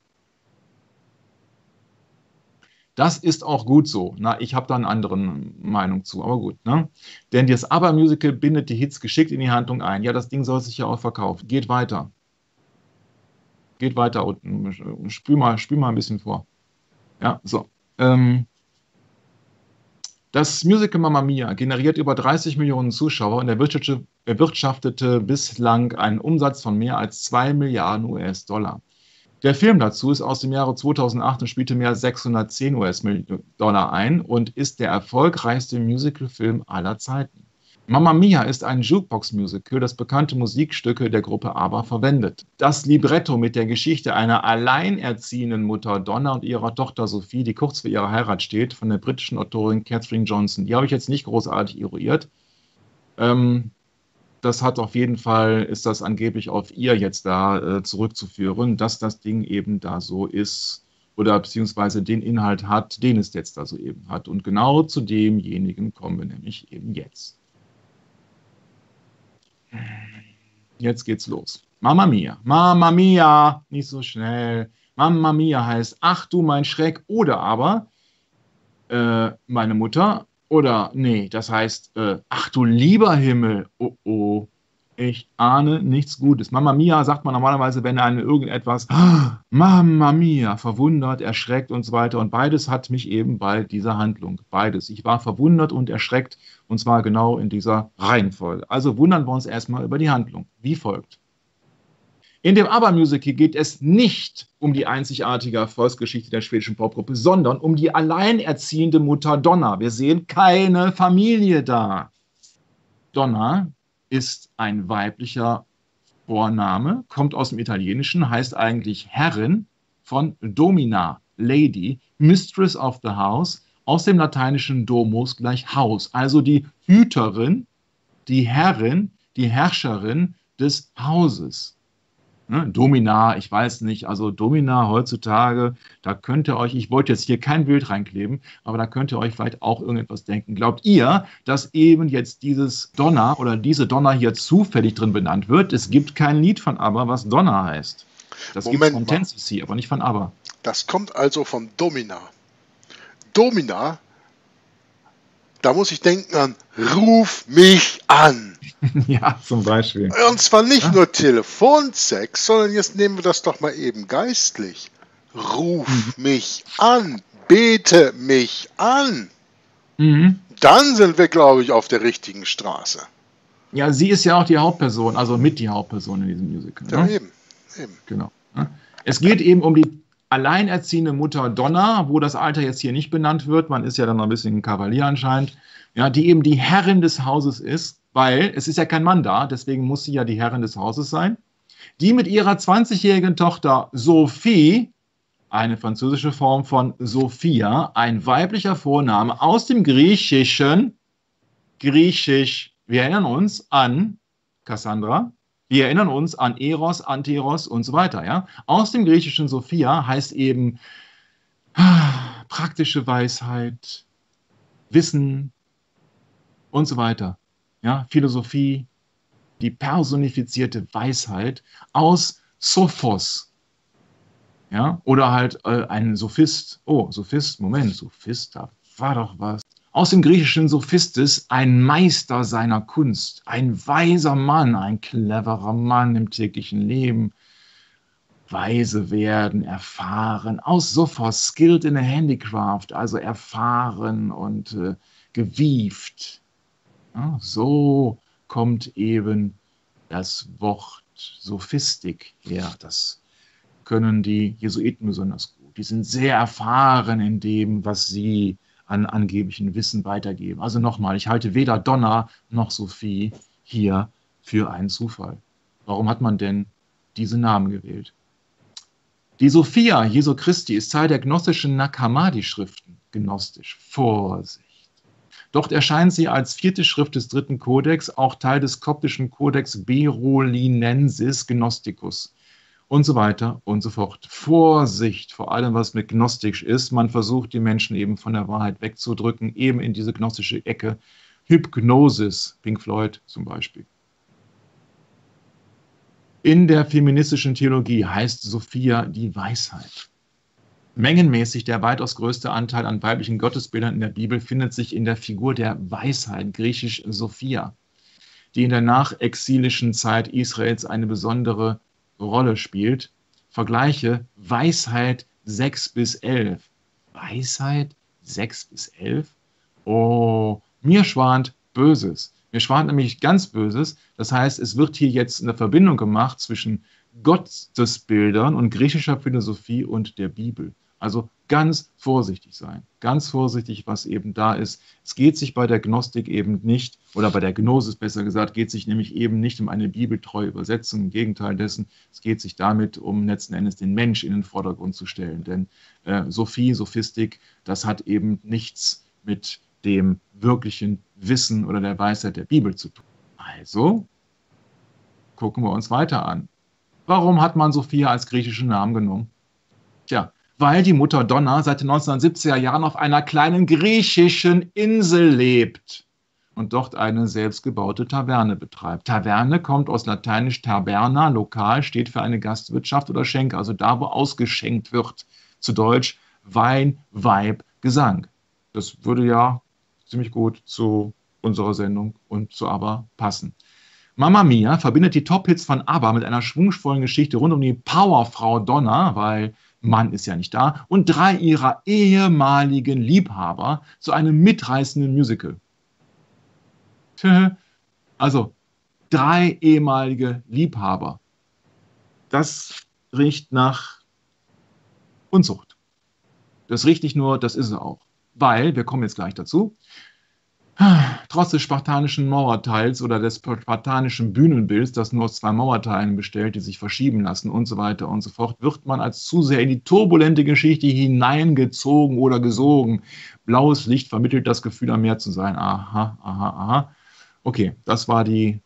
Das ist auch gut so. Na, ich habe da eine andere Meinung zu, aber gut. Ne? Denn das Aber-Musical bindet die Hits geschickt in die Handlung ein. Ja, das Ding soll sich ja auch verkaufen. Geht weiter. Geht weiter unten. Spül mal, spül mal ein bisschen vor. Ja, so. Ähm, das Musical Mamma Mia generiert über 30 Millionen Zuschauer und erwirtschaftete bislang einen Umsatz von mehr als 2 Milliarden US-Dollar. Der Film dazu ist aus dem Jahre 2008 und spielte mehr als 610 US-Dollar ein und ist der erfolgreichste Musical-Film aller Zeiten. Mamma Mia ist ein Jukebox-Musical, das bekannte Musikstücke der Gruppe ABBA verwendet. Das Libretto mit der Geschichte einer alleinerziehenden Mutter Donna und ihrer Tochter Sophie, die kurz vor ihrer Heirat steht, von der britischen Autorin Catherine Johnson. Die habe ich jetzt nicht großartig eruiert. Ähm, das hat auf jeden Fall, ist das angeblich auf ihr jetzt da äh, zurückzuführen, dass das Ding eben da so ist oder beziehungsweise den Inhalt hat, den es jetzt da so eben hat. Und genau zu demjenigen kommen wir nämlich eben jetzt. Jetzt geht's los. Mama Mia, Mama Mia, nicht so schnell. Mama Mia heißt, ach du mein Schreck, oder aber äh, meine Mutter oder nee, das heißt, äh, ach du lieber Himmel, oh oh, ich ahne nichts Gutes. Mama Mia sagt man normalerweise, wenn eine irgendetwas, ah, Mia, verwundert, erschreckt und so weiter. Und beides hat mich eben bei dieser Handlung. Beides. Ich war verwundert und erschreckt und zwar genau in dieser Reihenfolge. Also wundern wir uns erstmal über die Handlung. Wie folgt. In dem ABBA-Musical geht es nicht um die einzigartige Erfolgsgeschichte der schwedischen Popgruppe, sondern um die alleinerziehende Mutter Donna. Wir sehen keine Familie da. Donna ist ein weiblicher Vorname, kommt aus dem Italienischen, heißt eigentlich Herrin von Domina, Lady, Mistress of the House, aus dem lateinischen Domus gleich Haus, also die Hüterin, die Herrin, die Herrscherin des Hauses. Ne? Domina, ich weiß nicht, also Domina heutzutage, da könnt ihr euch, ich wollte jetzt hier kein Bild reinkleben, aber da könnt ihr euch vielleicht auch irgendetwas denken. Glaubt ihr, dass eben jetzt dieses Donner oder diese Donner hier zufällig drin benannt wird? Es gibt kein Lied von ABBA, was Donner heißt. Das gibt es von Tennessee, aber nicht von ABBA. Das kommt also von Domina. Domina da muss ich denken an Ruf mich an. ja, zum Beispiel. Und zwar nicht ja. nur Telefonsex, sondern jetzt nehmen wir das doch mal eben geistlich. Ruf mhm. mich an, bete mich an. Mhm. Dann sind wir, glaube ich, auf der richtigen Straße. Ja, sie ist ja auch die Hauptperson, also mit die Hauptperson in diesem Musical. Ja, ne? eben. eben. Genau. Ne? Es geht eben um die alleinerziehende Mutter Donna, wo das Alter jetzt hier nicht benannt wird, man ist ja dann noch ein bisschen ein Kavalier anscheinend, ja, die eben die Herrin des Hauses ist, weil es ist ja kein Mann da, deswegen muss sie ja die Herrin des Hauses sein, die mit ihrer 20-jährigen Tochter Sophie, eine französische Form von Sophia, ein weiblicher Vorname aus dem Griechischen, Griechisch, wir erinnern uns an Cassandra, wir erinnern uns an Eros, Anteros und so weiter. Ja? Aus dem griechischen Sophia heißt eben praktische Weisheit, Wissen und so weiter. Ja? Philosophie, die personifizierte Weisheit aus Sophos. Ja? Oder halt äh, ein Sophist. Oh, Sophist, Moment, Sophist, da war doch was. Aus dem griechischen Sophistes ein Meister seiner Kunst, ein weiser Mann, ein cleverer Mann im täglichen Leben. Weise werden, erfahren. Aus Sophos, skilled in a handicraft, also erfahren und äh, gewieft. Ja, so kommt eben das Wort Sophistik her. Das können die Jesuiten besonders gut. Die sind sehr erfahren in dem, was sie an angeblichen Wissen weitergeben. Also nochmal, ich halte weder Donner noch Sophie hier für einen Zufall. Warum hat man denn diese Namen gewählt? Die Sophia Jesu Christi ist Teil der gnostischen Nakamadi-Schriften. Gnostisch. Vorsicht. Dort erscheint sie als vierte Schrift des dritten Kodex, auch Teil des koptischen Kodex Berolinensis Gnosticus und so weiter und so fort. Vorsicht vor allem, was mit gnostisch ist. Man versucht, die Menschen eben von der Wahrheit wegzudrücken, eben in diese gnostische Ecke. Hypnosis, Pink Floyd zum Beispiel. In der feministischen Theologie heißt Sophia die Weisheit. Mengenmäßig der weitaus größte Anteil an weiblichen Gottesbildern in der Bibel findet sich in der Figur der Weisheit, griechisch Sophia, die in der nachexilischen Zeit Israels eine besondere Rolle spielt. Vergleiche Weisheit 6 bis 11. Weisheit 6 bis 11? Oh, mir schwant Böses. Mir schwant nämlich ganz Böses. Das heißt, es wird hier jetzt eine Verbindung gemacht zwischen Gottesbildern und griechischer Philosophie und der Bibel. Also ganz vorsichtig sein, ganz vorsichtig, was eben da ist. Es geht sich bei der Gnostik eben nicht, oder bei der Gnosis besser gesagt, geht sich nämlich eben nicht um eine bibeltreue Übersetzung. Im Gegenteil dessen, es geht sich damit um letzten Endes den Mensch in den Vordergrund zu stellen. Denn äh, Sophie, Sophistik, das hat eben nichts mit dem wirklichen Wissen oder der Weisheit der Bibel zu tun. Also gucken wir uns weiter an. Warum hat man Sophia als griechischen Namen genommen? Tja, weil die Mutter Donna seit den 1970er Jahren auf einer kleinen griechischen Insel lebt und dort eine selbstgebaute Taverne betreibt. Taverne kommt aus lateinisch taberna, lokal steht für eine Gastwirtschaft oder Schenke, also da, wo ausgeschenkt wird. Zu Deutsch Wein, Weib, Gesang. Das würde ja ziemlich gut zu unserer Sendung und zu ABBA passen. Mama Mia verbindet die Top-Hits von ABBA mit einer schwungvollen Geschichte rund um die Powerfrau Donna, weil Mann ist ja nicht da, und drei ihrer ehemaligen Liebhaber zu einem mitreißenden Musical. Also, drei ehemalige Liebhaber. Das riecht nach Unzucht. Das riecht nicht nur, das ist es auch. Weil, wir kommen jetzt gleich dazu, Trotz des spartanischen Mauerteils oder des spartanischen Bühnenbilds, das nur aus zwei Mauerteilen bestellt, die sich verschieben lassen und so weiter und so fort, wird man als zu sehr in die turbulente Geschichte hineingezogen oder gesogen. Blaues Licht vermittelt das Gefühl, am Meer zu sein. Aha, aha, aha. Okay, das war die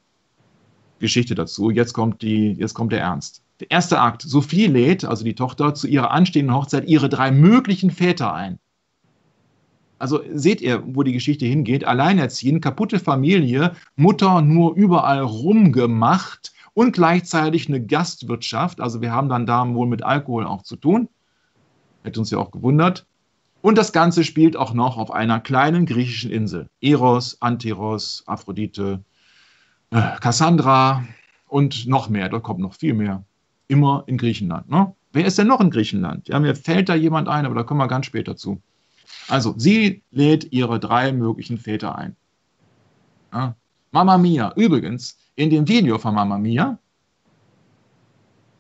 Geschichte dazu. Jetzt kommt, die, jetzt kommt der Ernst. Der erste Akt. Sophie lädt, also die Tochter, zu ihrer anstehenden Hochzeit ihre drei möglichen Väter ein. Also seht ihr, wo die Geschichte hingeht. Alleinerziehend, kaputte Familie, Mutter nur überall rumgemacht und gleichzeitig eine Gastwirtschaft. Also wir haben dann da wohl mit Alkohol auch zu tun. Hätte uns ja auch gewundert. Und das Ganze spielt auch noch auf einer kleinen griechischen Insel. Eros, Antiros, Aphrodite, äh, Cassandra und noch mehr. Da kommt noch viel mehr. Immer in Griechenland. Ne? Wer ist denn noch in Griechenland? Ja, mir fällt da jemand ein, aber da kommen wir ganz später zu. Also, sie lädt ihre drei möglichen Väter ein. Ja. Mama Mia. Übrigens, in dem Video von Mama Mia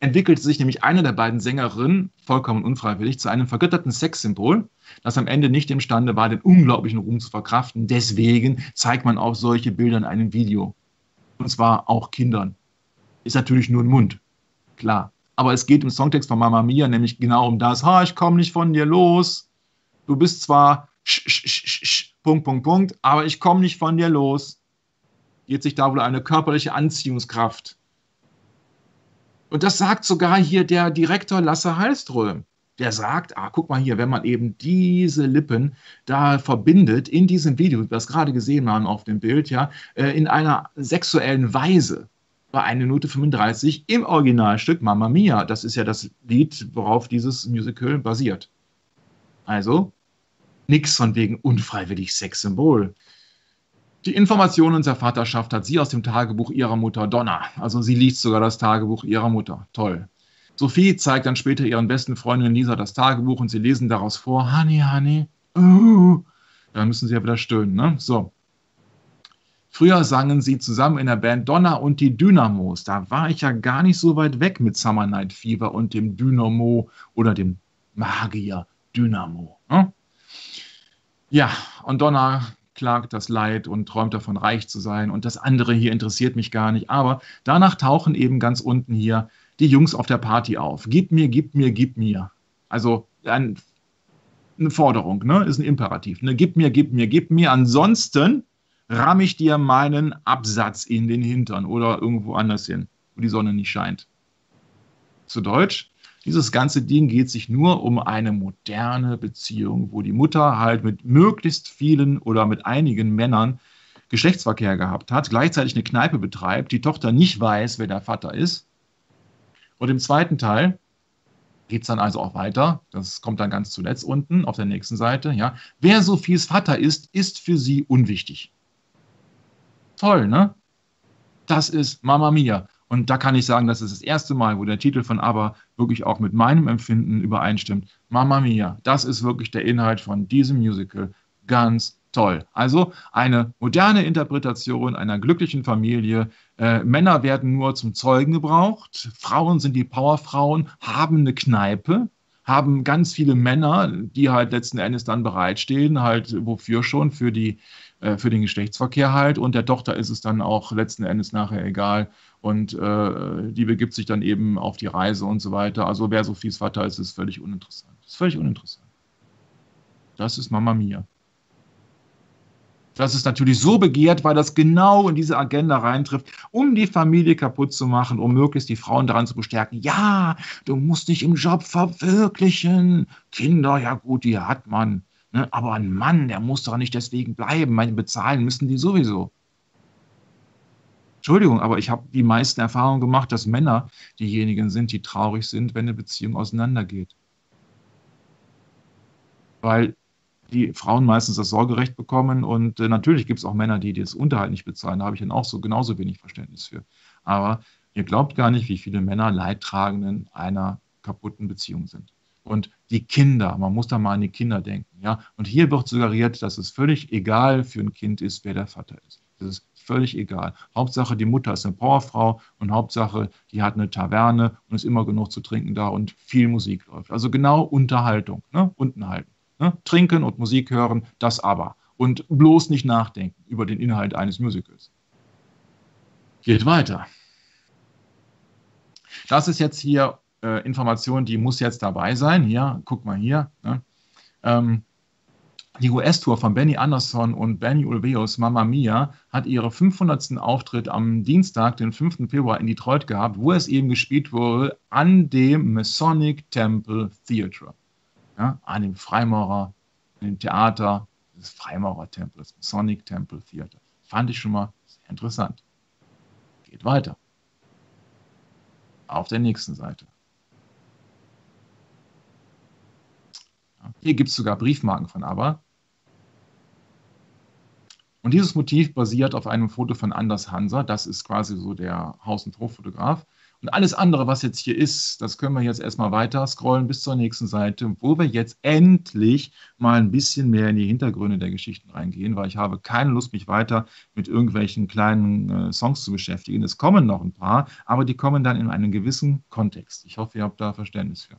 entwickelte sich nämlich eine der beiden Sängerinnen vollkommen unfreiwillig zu einem vergötterten Sexsymbol, das am Ende nicht imstande war, den unglaublichen Ruhm zu verkraften. Deswegen zeigt man auch solche Bilder in einem Video. Und zwar auch Kindern. Ist natürlich nur ein Mund, klar. Aber es geht im Songtext von Mama Mia nämlich genau um das. Ha, ich komme nicht von dir los. Du bist zwar sch, sch, sch, Punkt, Punkt, Punkt, aber ich komme nicht von dir los. Geht sich da wohl eine körperliche Anziehungskraft und das sagt sogar hier der Direktor Lasse Hallström. Der sagt, ah, guck mal hier, wenn man eben diese Lippen da verbindet in diesem Video, das gerade gesehen haben auf dem Bild, ja, äh, in einer sexuellen Weise, bei 1 Minute 35 im Originalstück Mamma Mia. Das ist ja das Lied, worauf dieses Musical basiert. Also, nix von wegen unfreiwillig Sexsymbol. Die Informationen zur Vaterschaft hat sie aus dem Tagebuch ihrer Mutter Donna. Also sie liest sogar das Tagebuch ihrer Mutter. Toll. Sophie zeigt dann später ihren besten Freundin Lisa das Tagebuch und sie lesen daraus vor, Honey, Honey, uh. Da müssen sie ja wieder stöhnen, ne? So. Früher sangen sie zusammen in der Band Donna und die Dynamos. Da war ich ja gar nicht so weit weg mit Summer Night Fever und dem Dynamo oder dem Magier Dynamo. Ne? Ja, und Donna klagt das Leid und träumt davon, reich zu sein. Und das andere hier interessiert mich gar nicht. Aber danach tauchen eben ganz unten hier die Jungs auf der Party auf. Gib mir, gib mir, gib mir. Also ein, eine Forderung, ne? ist ein Imperativ. Ne? Gib mir, gib mir, gib mir. Ansonsten ramm ich dir meinen Absatz in den Hintern oder irgendwo anders hin, wo die Sonne nicht scheint. Zu Deutsch, dieses ganze Ding geht sich nur um eine moderne Beziehung, wo die Mutter halt mit möglichst vielen oder mit einigen Männern Geschlechtsverkehr gehabt hat, gleichzeitig eine Kneipe betreibt, die Tochter nicht weiß, wer der Vater ist. Und im zweiten Teil geht es dann also auch weiter. Das kommt dann ganz zuletzt unten auf der nächsten Seite. Ja. Wer Sophies Vater ist, ist für sie unwichtig. Toll, ne? Das ist Mama Mia. Und da kann ich sagen, das ist das erste Mal, wo der Titel von ABBA wirklich auch mit meinem Empfinden übereinstimmt. Mamma Mia, das ist wirklich der Inhalt von diesem Musical. Ganz toll. Also eine moderne Interpretation einer glücklichen Familie. Äh, Männer werden nur zum Zeugen gebraucht. Frauen sind die Powerfrauen, haben eine Kneipe, haben ganz viele Männer, die halt letzten Endes dann bereitstehen, halt wofür schon, für die äh, für den Geschlechtsverkehr halt. Und der Tochter ist es dann auch letzten Endes nachher egal. Und äh, die begibt sich dann eben auf die Reise und so weiter. Also wer Sophies Vater ist, ist völlig uninteressant. Ist völlig uninteressant. Das ist Mama Mia. Das ist natürlich so begehrt, weil das genau in diese Agenda reintrifft, um die Familie kaputt zu machen, um möglichst die Frauen daran zu bestärken. Ja, du musst dich im Job verwirklichen. Kinder, ja gut, die hat man. Ne? Aber ein Mann, der muss doch nicht deswegen bleiben. Meine bezahlen müssen die sowieso. Entschuldigung, aber ich habe die meisten Erfahrungen gemacht, dass Männer diejenigen sind, die traurig sind, wenn eine Beziehung auseinandergeht. Weil die Frauen meistens das Sorgerecht bekommen und äh, natürlich gibt es auch Männer, die das Unterhalt nicht bezahlen. Da habe ich dann auch so genauso wenig Verständnis für. Aber ihr glaubt gar nicht, wie viele Männer Leidtragenden einer kaputten Beziehung sind und die Kinder. Man muss da mal an die Kinder denken. Ja? Und hier wird suggeriert, dass es völlig egal für ein Kind ist, wer der Vater ist. Das ist völlig egal. Hauptsache, die Mutter ist eine Powerfrau und Hauptsache, die hat eine Taverne und ist immer genug zu trinken da und viel Musik läuft. Also genau Unterhaltung, ne? unten halten. Ne? Trinken und Musik hören, das aber. Und bloß nicht nachdenken über den Inhalt eines Musicals. Geht weiter. Das ist jetzt hier äh, Information, die muss jetzt dabei sein. Hier, guck mal hier. Ne? Ähm, die US-Tour von Benny Anderson und Benny Ulveos Mamma Mia hat ihre 500. Auftritt am Dienstag, den 5. Februar in Detroit gehabt, wo es eben gespielt wurde an dem Masonic Temple Theater. Ja, an dem Freimaurer, dem Theater des Freimaurer-Tempels, Masonic Temple Theater. Fand ich schon mal sehr interessant. Geht weiter. Auf der nächsten Seite. Hier gibt es sogar Briefmarken von ABBA. Und dieses Motiv basiert auf einem Foto von Anders Hanser. Das ist quasi so der Haus- und Hoffotograf. Und alles andere, was jetzt hier ist, das können wir jetzt erstmal weiter scrollen bis zur nächsten Seite, wo wir jetzt endlich mal ein bisschen mehr in die Hintergründe der Geschichten reingehen, weil ich habe keine Lust, mich weiter mit irgendwelchen kleinen äh, Songs zu beschäftigen. Es kommen noch ein paar, aber die kommen dann in einen gewissen Kontext. Ich hoffe, ihr habt da Verständnis für.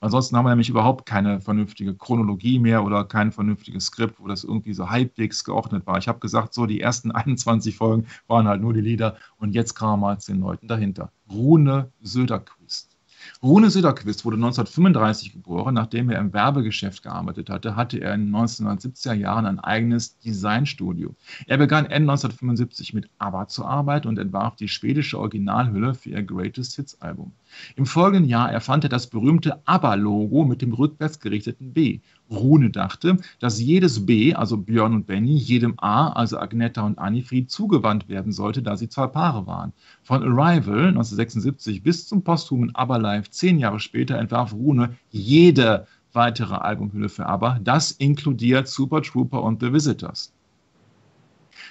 Ansonsten haben wir nämlich überhaupt keine vernünftige Chronologie mehr oder kein vernünftiges Skript, wo das irgendwie so halbwegs geordnet war. Ich habe gesagt, so die ersten 21 Folgen waren halt nur die Lieder und jetzt kamen mal zehn Leuten dahinter. Rune Söderquist. Rune Söderquist wurde 1935 geboren. Nachdem er im Werbegeschäft gearbeitet hatte, hatte er in den 1970er Jahren ein eigenes Designstudio. Er begann Ende 1975 mit ABBA zu arbeiten und entwarf die schwedische Originalhülle für ihr Greatest Hits Album. Im folgenden Jahr erfand er das berühmte ABBA-Logo mit dem rückwärts gerichteten B. Rune dachte, dass jedes B, also Björn und Benny, jedem A, also Agneta und Anifried, zugewandt werden sollte, da sie zwei Paare waren. Von Arrival 1976 bis zum posthumen ABBA Live zehn Jahre später entwarf Rune jede weitere Albumhülle für ABBA. Das inkludiert Super Trooper und The Visitors.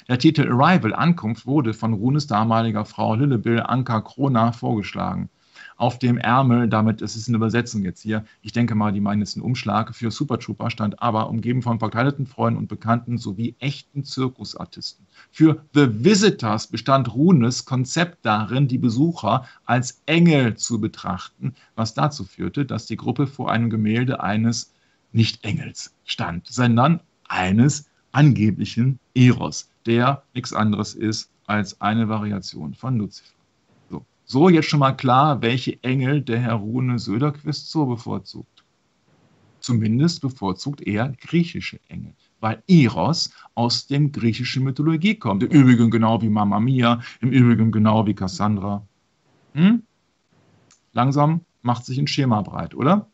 Der Titel Arrival, Ankunft, wurde von Runes damaliger Frau Lillebill Anka Krona vorgeschlagen auf dem Ärmel, damit, ist eine Übersetzung jetzt hier, ich denke mal, die meinen jetzt einen Umschlag, für Super Trooper stand aber umgeben von verkleideten Freunden und Bekannten sowie echten Zirkusartisten. Für The Visitors bestand Runes Konzept darin, die Besucher als Engel zu betrachten, was dazu führte, dass die Gruppe vor einem Gemälde eines nicht Engels stand, sondern eines angeblichen Eros, der nichts anderes ist als eine Variation von Lucifer. So, jetzt schon mal klar, welche Engel der Herr Rune Söderquist so bevorzugt. Zumindest bevorzugt er griechische Engel, weil Eros aus der griechischen Mythologie kommt. Im Übrigen genau wie Mamma Mia, im Übrigen genau wie Cassandra. Hm? Langsam macht sich ein Schema breit, oder?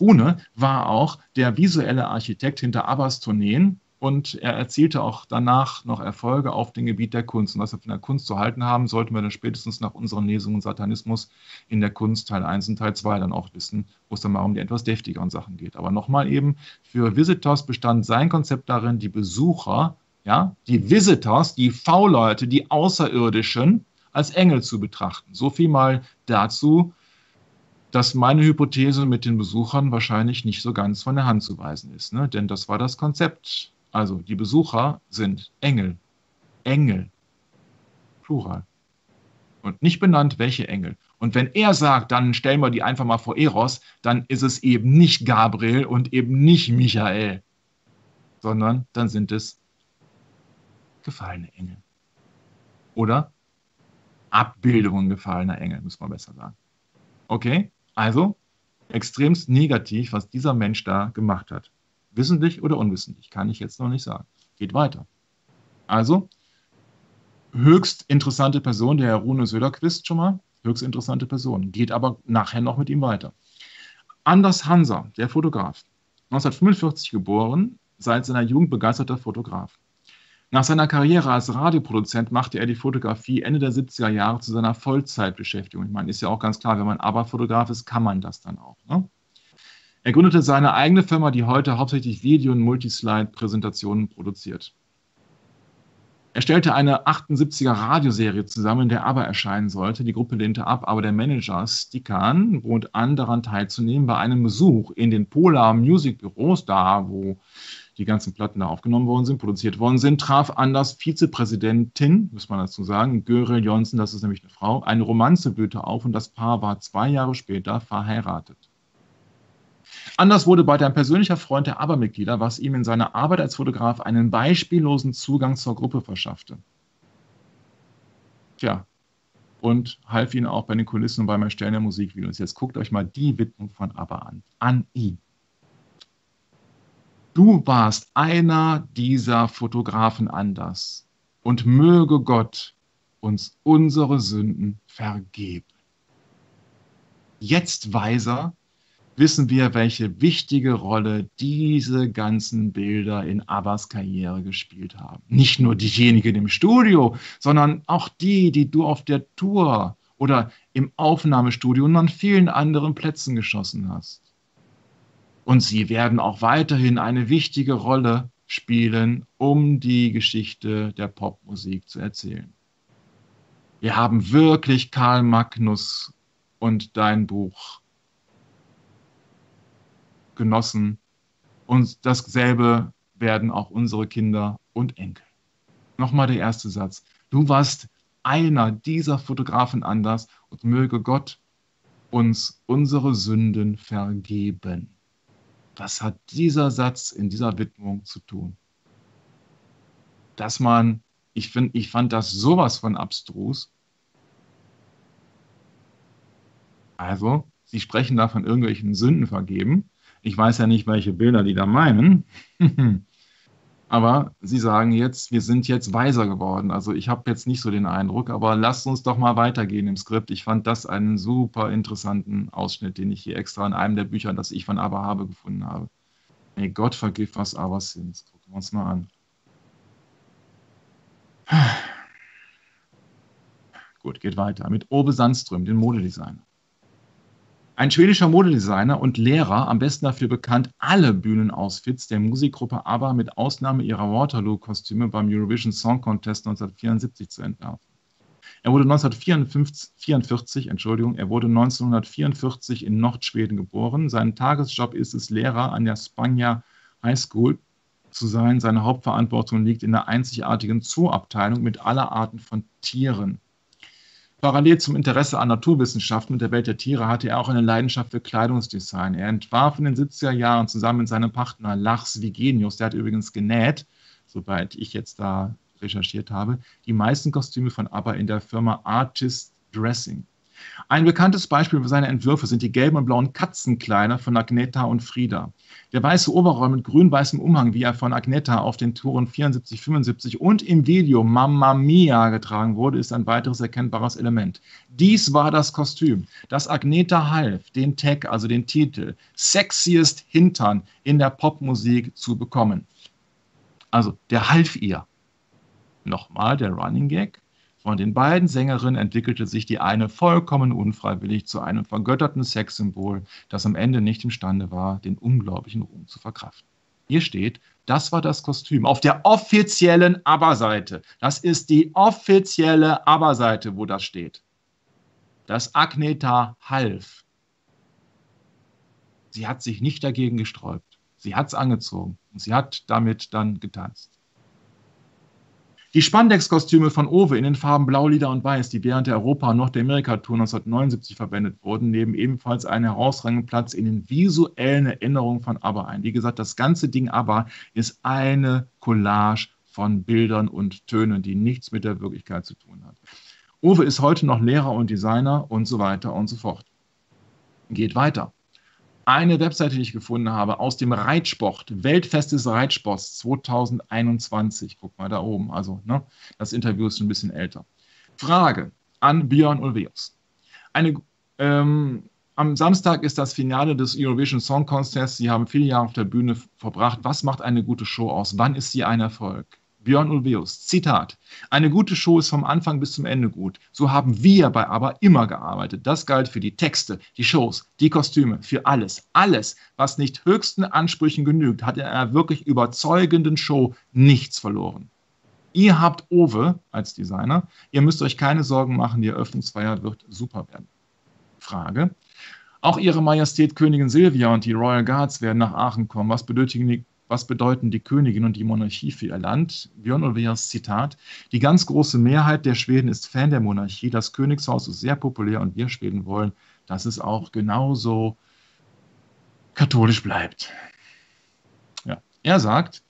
Rune war auch der visuelle Architekt hinter Abbas Tourneen und er erzielte auch danach noch Erfolge auf dem Gebiet der Kunst. Und was wir von der Kunst zu halten haben, sollten wir dann spätestens nach unseren Lesungen Satanismus in der Kunst Teil 1 und Teil 2 dann auch wissen, wo es dann mal um die etwas deftigeren Sachen geht. Aber nochmal eben, für Visitors bestand sein Konzept darin, die Besucher, ja, die Visitors, die V-Leute, die Außerirdischen als Engel zu betrachten. So viel mal dazu, dass meine Hypothese mit den Besuchern wahrscheinlich nicht so ganz von der Hand zu weisen ist. Ne? Denn das war das Konzept also die Besucher sind Engel. Engel. Plural. Und nicht benannt, welche Engel. Und wenn er sagt, dann stellen wir die einfach mal vor Eros, dann ist es eben nicht Gabriel und eben nicht Michael, sondern dann sind es gefallene Engel. Oder Abbildungen gefallener Engel, muss man besser sagen. Okay, also extremst negativ, was dieser Mensch da gemacht hat. Wissentlich oder unwissentlich, kann ich jetzt noch nicht sagen. Geht weiter. Also, höchst interessante Person, der Herr Rune Söderquist schon mal, höchst interessante Person, geht aber nachher noch mit ihm weiter. Anders Hanser, der Fotograf, 1945 geboren, seit seiner Jugend begeisterter Fotograf. Nach seiner Karriere als Radioproduzent machte er die Fotografie Ende der 70er Jahre zu seiner Vollzeitbeschäftigung. Ich meine, ist ja auch ganz klar, wenn man aber Fotograf ist, kann man das dann auch. Ne? Er gründete seine eigene Firma, die heute hauptsächlich Video- und Multislide-Präsentationen produziert. Er stellte eine 78er Radioserie zusammen, der aber erscheinen sollte. Die Gruppe lehnte ab, aber der Manager Stikan bot an, daran teilzunehmen. Bei einem Besuch in den Polar Music Büros, da wo die ganzen Platten da aufgenommen worden sind, produziert worden sind, traf Anders Vizepräsidentin, muss man dazu sagen, Görel Jonsen, das ist nämlich eine Frau, eine Romanze blühte auf und das Paar war zwei Jahre später verheiratet. Anders wurde bald ein persönlicher Freund der ABBA-Mitglieder, was ihm in seiner Arbeit als Fotograf einen beispiellosen Zugang zur Gruppe verschaffte. Tja, und half ihnen auch bei den Kulissen und beim Erstellen der Musikvideos. Jetzt guckt euch mal die Widmung von ABBA an. An ihn. Du warst einer dieser Fotografen anders und möge Gott uns unsere Sünden vergeben. Jetzt weiser wissen wir, welche wichtige Rolle diese ganzen Bilder in Abbas Karriere gespielt haben. Nicht nur diejenigen im Studio, sondern auch die, die du auf der Tour oder im Aufnahmestudio und an vielen anderen Plätzen geschossen hast. Und sie werden auch weiterhin eine wichtige Rolle spielen, um die Geschichte der Popmusik zu erzählen. Wir haben wirklich Karl Magnus und dein Buch genossen. Und dasselbe werden auch unsere Kinder und Enkel. Nochmal der erste Satz. Du warst einer dieser Fotografen anders und möge Gott uns unsere Sünden vergeben. Was hat dieser Satz in dieser Widmung zu tun? Dass man, ich, find, ich fand das sowas von abstrus. Also, sie sprechen da von irgendwelchen Sünden vergeben. Ich weiß ja nicht, welche Bilder die da meinen. Aber sie sagen jetzt, wir sind jetzt weiser geworden. Also ich habe jetzt nicht so den Eindruck, aber lasst uns doch mal weitergehen im Skript. Ich fand das einen super interessanten Ausschnitt, den ich hier extra in einem der Bücher, das ich von Aber habe, gefunden habe. May Gott vergive us our sins. Gucken wir uns mal an. Gut, geht weiter. Mit Obe Sandström, den Modedesigner. Ein schwedischer Modedesigner und Lehrer, am besten dafür bekannt, alle Bühnenoutfits der Musikgruppe ABBA mit Ausnahme ihrer Waterloo-Kostüme beim Eurovision Song Contest 1974 zu entwerfen. Er wurde 1944, Entschuldigung, er wurde 1944 in Nordschweden geboren. Sein Tagesjob ist es, Lehrer an der Spagna High School zu sein. Seine Hauptverantwortung liegt in der einzigartigen Zooabteilung mit aller Arten von Tieren. Parallel zum Interesse an Naturwissenschaften und der Welt der Tiere hatte er auch eine Leidenschaft für Kleidungsdesign. Er entwarf in den 70er Jahren zusammen mit seinem Partner Lars Vigenius, der hat übrigens genäht, sobald ich jetzt da recherchiert habe, die meisten Kostüme von ABBA in der Firma Artist Dressing. Ein bekanntes Beispiel für seine Entwürfe sind die gelben und blauen Katzenkleider von Agneta und Frieda. Der weiße Oberroll mit grün-weißem Umhang, wie er von Agneta auf den Touren 74, 75 und im Video Mamma Mia getragen wurde, ist ein weiteres erkennbares Element. Dies war das Kostüm, das Agneta half, den Tag, also den Titel Sexiest Hintern in der Popmusik zu bekommen. Also, der half ihr. Nochmal der Running Gag. Von den beiden Sängerinnen entwickelte sich die eine vollkommen unfreiwillig zu einem vergötterten Sexsymbol, das am Ende nicht imstande war, den unglaublichen Ruhm zu verkraften. Hier steht, das war das Kostüm auf der offiziellen ABBA-Seite. Das ist die offizielle ABBA-Seite, wo das steht. Das Agneta half. Sie hat sich nicht dagegen gesträubt. Sie hat es angezogen und sie hat damit dann getanzt. Die Spandex-Kostüme von Owe in den Farben Blau, Lila und Weiß, die während der Europa- und Nordamerika-Tour 1979 verwendet wurden, nehmen ebenfalls einen herausragenden Platz in den visuellen Erinnerungen von ABBA ein. Wie gesagt, das ganze Ding ABBA ist eine Collage von Bildern und Tönen, die nichts mit der Wirklichkeit zu tun hat. Owe ist heute noch Lehrer und Designer und so weiter und so fort. Geht weiter eine Webseite, die ich gefunden habe, aus dem Reitsport, Weltfest des Reitsports 2021. Guck mal da oben. Also, ne, das Interview ist ein bisschen älter. Frage an Björn Ulveus. Eine, ähm, am Samstag ist das Finale des Eurovision Song Contests. Sie haben viele Jahre auf der Bühne verbracht. Was macht eine gute Show aus? Wann ist sie ein Erfolg? Björn Ulveus, Zitat. Eine gute Show ist vom Anfang bis zum Ende gut. So haben wir bei ABBA immer gearbeitet. Das galt für die Texte, die Shows, die Kostüme, für alles. Alles, was nicht höchsten Ansprüchen genügt, hat in einer wirklich überzeugenden Show nichts verloren. Ihr habt Owe als Designer. Ihr müsst euch keine Sorgen machen, die Eröffnungsfeier wird super werden. Frage. Auch Ihre Majestät Königin Silvia und die Royal Guards werden nach Aachen kommen. Was benötigen die was bedeuten die Königin und die Monarchie für ihr Land? Björn Ulvaeus Zitat. Die ganz große Mehrheit der Schweden ist Fan der Monarchie. Das Königshaus ist sehr populär und wir Schweden wollen, dass es auch genauso katholisch bleibt. Ja. Er sagt,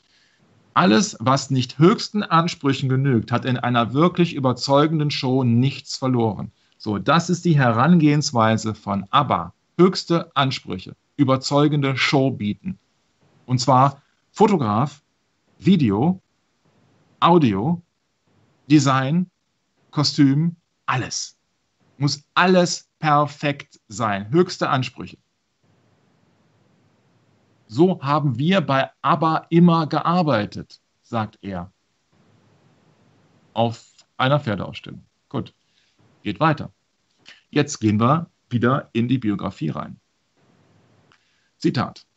alles, was nicht höchsten Ansprüchen genügt, hat in einer wirklich überzeugenden Show nichts verloren. So, das ist die Herangehensweise von ABBA. Höchste Ansprüche, überzeugende Show bieten. Und zwar Fotograf, Video, Audio, Design, Kostüm, alles. Muss alles perfekt sein. Höchste Ansprüche. So haben wir bei ABBA immer gearbeitet, sagt er. Auf einer Pferdeausstellung. Gut, geht weiter. Jetzt gehen wir wieder in die Biografie rein. Zitat.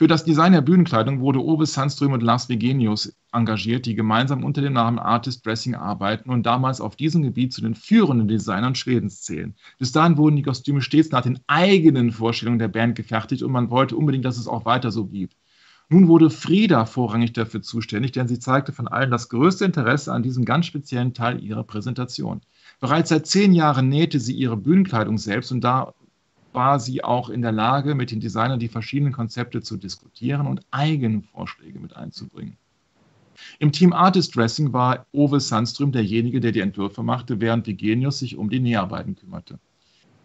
Für das Design der Bühnenkleidung wurde Ove Sandström und Lars Vigenius engagiert, die gemeinsam unter dem Namen Artist Dressing arbeiten und damals auf diesem Gebiet zu den führenden Designern Schwedens zählen. Bis dahin wurden die Kostüme stets nach den eigenen Vorstellungen der Band gefertigt und man wollte unbedingt, dass es auch weiter so blieb. Nun wurde Frieda vorrangig dafür zuständig, denn sie zeigte von allen das größte Interesse an diesem ganz speziellen Teil ihrer Präsentation. Bereits seit zehn Jahren nähte sie ihre Bühnenkleidung selbst und da war sie auch in der Lage, mit den Designern die verschiedenen Konzepte zu diskutieren und eigene Vorschläge mit einzubringen. Im Team Artist Dressing war Ove Sandström derjenige, der die Entwürfe machte, während Vigenius sich um die Näharbeiten kümmerte.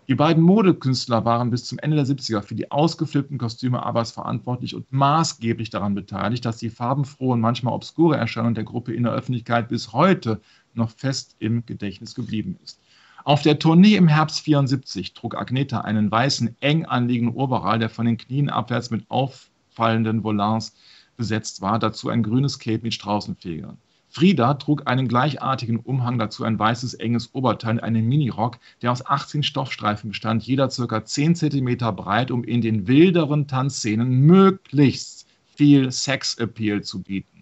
Die beiden Modekünstler waren bis zum Ende der 70er für die ausgeflippten Kostüme Abbas verantwortlich und maßgeblich daran beteiligt, dass die farbenfrohe und manchmal obskure Erscheinung der Gruppe in der Öffentlichkeit bis heute noch fest im Gedächtnis geblieben ist. Auf der Tournee im Herbst 74 trug Agneta einen weißen, eng anliegenden Oberall, der von den Knien abwärts mit auffallenden Volants besetzt war, dazu ein grünes Cape mit Straußenfegern. Frieda trug einen gleichartigen Umhang, dazu ein weißes, enges Oberteil, einen Minirock, der aus 18 Stoffstreifen bestand, jeder ca. 10 cm breit, um in den wilderen Tanzszenen möglichst viel Sex-Appeal zu bieten.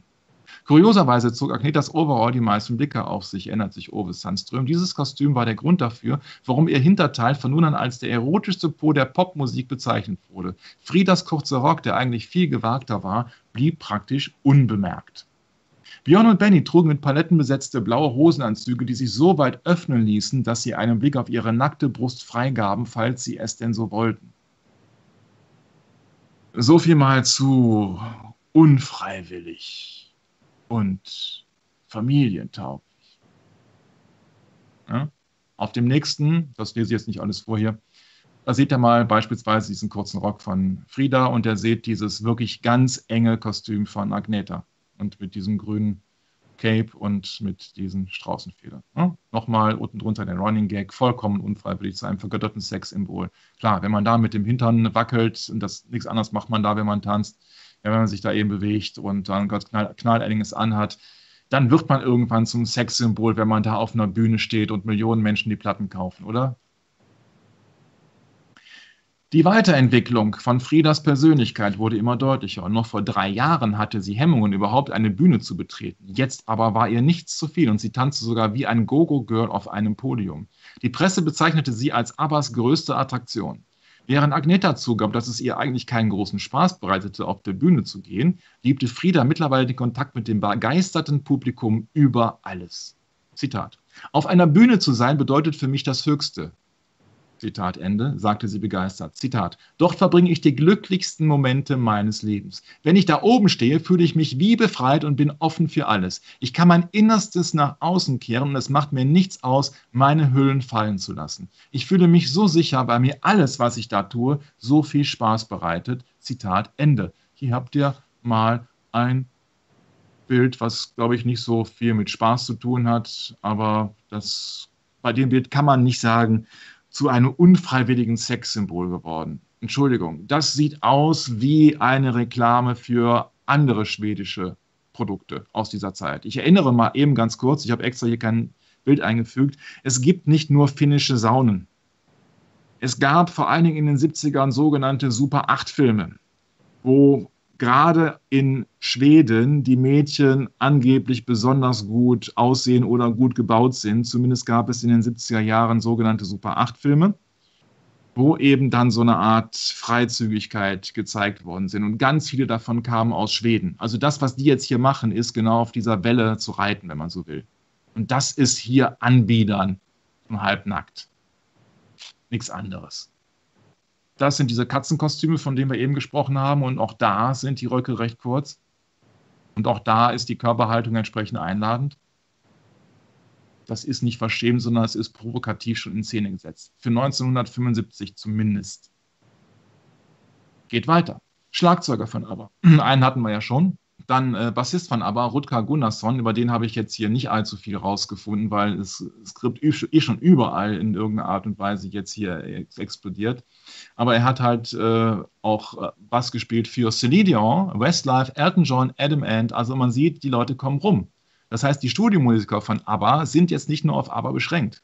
Kurioserweise zog Agnetas Overall die meisten Blicke auf sich, erinnert sich Ove Sandström. Dieses Kostüm war der Grund dafür, warum ihr Hinterteil von nun an als der erotischste Po der Popmusik bezeichnet wurde. Friedas kurzer Rock, der eigentlich viel gewagter war, blieb praktisch unbemerkt. Björn und Benny trugen mit Paletten besetzte blaue Hosenanzüge, die sich so weit öffnen ließen, dass sie einen Blick auf ihre nackte Brust freigaben, falls sie es denn so wollten. So viel mal zu unfreiwillig und familientauglich. Ja? Auf dem nächsten, das lese ich jetzt nicht alles vor hier, da seht ihr mal beispielsweise diesen kurzen Rock von Frieda und ihr seht dieses wirklich ganz enge Kostüm von Agneta und mit diesem grünen Cape und mit diesen Straußenfedern. Ja? Nochmal unten drunter der Running Gag, vollkommen unfreiwillig zu einem vergötterten Sexsymbol. Klar, wenn man da mit dem Hintern wackelt und das nichts anderes macht man da, wenn man tanzt, ja, wenn man sich da eben bewegt und dann ganz knall, knalleiniges anhat, dann wird man irgendwann zum Sexsymbol, wenn man da auf einer Bühne steht und Millionen Menschen die Platten kaufen, oder? Die Weiterentwicklung von Friedas Persönlichkeit wurde immer deutlicher und noch vor drei Jahren hatte sie Hemmungen, überhaupt eine Bühne zu betreten. Jetzt aber war ihr nichts zu viel und sie tanzte sogar wie ein Gogo-Girl auf einem Podium. Die Presse bezeichnete sie als Abbas größte Attraktion. Während Agneta zugab, dass es ihr eigentlich keinen großen Spaß bereitete, auf der Bühne zu gehen, liebte Frieda mittlerweile den Kontakt mit dem begeisterten Publikum über alles. Zitat. Auf einer Bühne zu sein bedeutet für mich das Höchste. Zitat Ende, sagte sie begeistert. Zitat, dort verbringe ich die glücklichsten Momente meines Lebens. Wenn ich da oben stehe, fühle ich mich wie befreit und bin offen für alles. Ich kann mein Innerstes nach außen kehren und es macht mir nichts aus, meine Hüllen fallen zu lassen. Ich fühle mich so sicher, weil mir alles, was ich da tue, so viel Spaß bereitet. Zitat Ende. Hier habt ihr mal ein Bild, was, glaube ich, nicht so viel mit Spaß zu tun hat, aber das, bei dem Bild kann man nicht sagen, zu einem unfreiwilligen Sexsymbol geworden. Entschuldigung, das sieht aus wie eine Reklame für andere schwedische Produkte aus dieser Zeit. Ich erinnere mal eben ganz kurz, ich habe extra hier kein Bild eingefügt, es gibt nicht nur finnische Saunen. Es gab vor allen Dingen in den 70ern sogenannte Super 8 Filme, wo gerade in Schweden die Mädchen angeblich besonders gut aussehen oder gut gebaut sind. Zumindest gab es in den 70er Jahren sogenannte Super-8-Filme, wo eben dann so eine Art Freizügigkeit gezeigt worden sind. Und ganz viele davon kamen aus Schweden. Also das, was die jetzt hier machen, ist genau auf dieser Welle zu reiten, wenn man so will. Und das ist hier Anbiedern halbnackt. Nichts anderes. Das sind diese Katzenkostüme, von denen wir eben gesprochen haben. Und auch da sind die Röcke recht kurz. Und auch da ist die Körperhaltung entsprechend einladend. Das ist nicht verschämt, sondern es ist provokativ schon in Szene gesetzt. Für 1975 zumindest. Geht weiter. Schlagzeuger von aber. Einen hatten wir ja schon. Dann äh, Bassist von ABBA, Rutger Gunnarsson, über den habe ich jetzt hier nicht allzu viel rausgefunden, weil das Skript eh schon überall in irgendeiner Art und Weise jetzt hier explodiert. Aber er hat halt äh, auch äh, Bass gespielt für Celine Dion, Westlife, Elton John, Adam Ant. Also man sieht, die Leute kommen rum. Das heißt, die Studiomusiker von ABBA sind jetzt nicht nur auf ABBA beschränkt.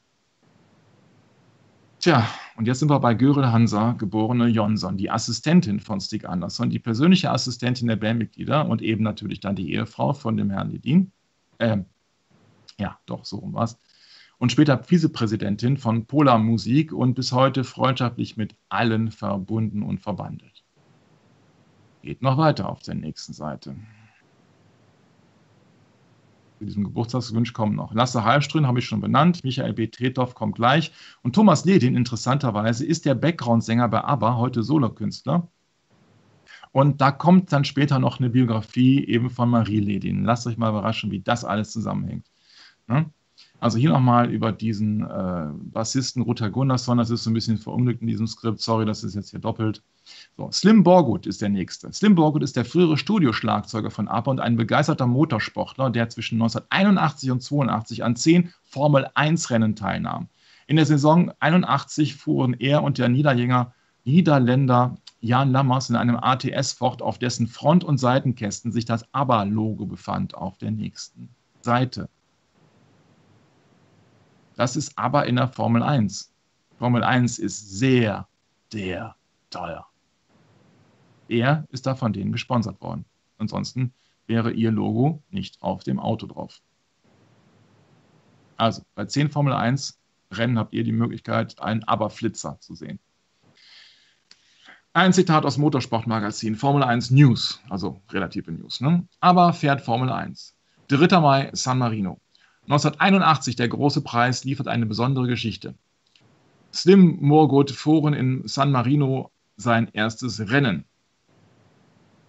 Tja, und jetzt sind wir bei Görel Hansa, geborene Jonsson, die Assistentin von Stig Andersson, die persönliche Assistentin der Bandmitglieder und eben natürlich dann die Ehefrau von dem Herrn Ledin. Ähm, ja, doch, so um was. Und später Vizepräsidentin von Polar Musik und bis heute freundschaftlich mit allen verbunden und verbandelt. Geht noch weiter auf der nächsten Seite zu diesem Geburtstagswunsch kommen noch. Lasse Halmström habe ich schon benannt, Michael B. Tretow kommt gleich. Und Thomas Ledin, interessanterweise, ist der Background-Sänger bei ABBA, heute Solokünstler. Und da kommt dann später noch eine Biografie eben von Marie Ledin. Lasst euch mal überraschen, wie das alles zusammenhängt. Ne? Also hier nochmal über diesen äh, Bassisten Ruta Gunnarsson, das ist so ein bisschen verunglückt in diesem Skript, sorry, das ist jetzt hier doppelt. So, Slim Borgut ist der nächste. Slim Borgut ist der frühere Studioschlagzeuger von ABBA und ein begeisterter Motorsportler, der zwischen 1981 und 82 an zehn Formel-1-Rennen teilnahm. In der Saison 81 fuhren er und der Niederländer, Niederländer Jan Lammers in einem ATS fort, auf dessen Front- und Seitenkästen sich das ABBA-Logo befand auf der nächsten Seite. Das ist aber in der Formel 1. Formel 1 ist sehr, sehr teuer. Er ist da von denen gesponsert worden. Ansonsten wäre ihr Logo nicht auf dem Auto drauf. Also bei 10 Formel 1 Rennen habt ihr die Möglichkeit, einen Aber-Flitzer zu sehen. Ein Zitat aus Motorsportmagazin, Formel 1 News, also relative News. Ne? Aber fährt Formel 1. 3. Mai, San Marino. 1981, der große Preis, liefert eine besondere Geschichte. Slim Morgoth fuhren in San Marino sein erstes Rennen.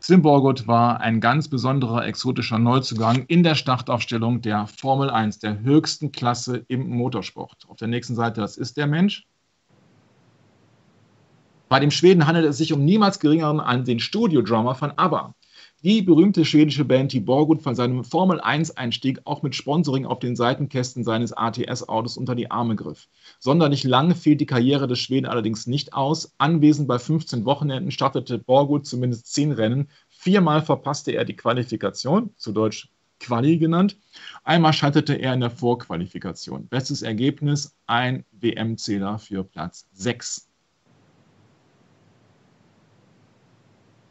Slim Morgoth war ein ganz besonderer exotischer Neuzugang in der Startaufstellung der Formel 1, der höchsten Klasse im Motorsport. Auf der nächsten Seite, das ist der Mensch. Bei dem Schweden handelt es sich um niemals geringeren an den Studio-Drummer von ABBA die berühmte schwedische Band die Borgut von seinem Formel-1-Einstieg auch mit Sponsoring auf den Seitenkästen seines ATS-Autos unter die Arme griff. Sonderlich lang fehlt die Karriere des Schweden allerdings nicht aus. Anwesend bei 15 Wochenenden startete Borgut zumindest 10 Rennen. Viermal verpasste er die Qualifikation, zu Deutsch Quali genannt. Einmal scheiterte er in der Vorqualifikation. Bestes Ergebnis, ein WM-Zähler für Platz 6.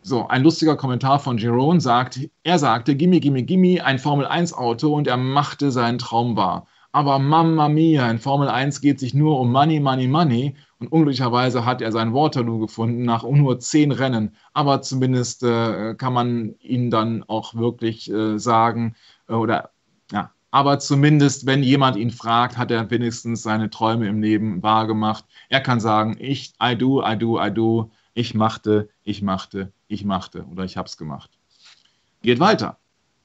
So, ein lustiger Kommentar von Jerome sagt, er sagte, gimme, gimme, gimme, ein Formel-1-Auto und er machte seinen Traum wahr. Aber Mamma Mia, in Formel 1 geht sich nur um Money, Money, Money. Und unglücklicherweise hat er sein Waterloo gefunden nach nur zehn Rennen. Aber zumindest äh, kann man ihn dann auch wirklich äh, sagen, äh, oder ja, aber zumindest, wenn jemand ihn fragt, hat er wenigstens seine Träume im Leben wahrgemacht. Er kann sagen, ich, I do, I do, I do, ich machte, ich machte, ich machte oder ich hab's gemacht. Geht weiter.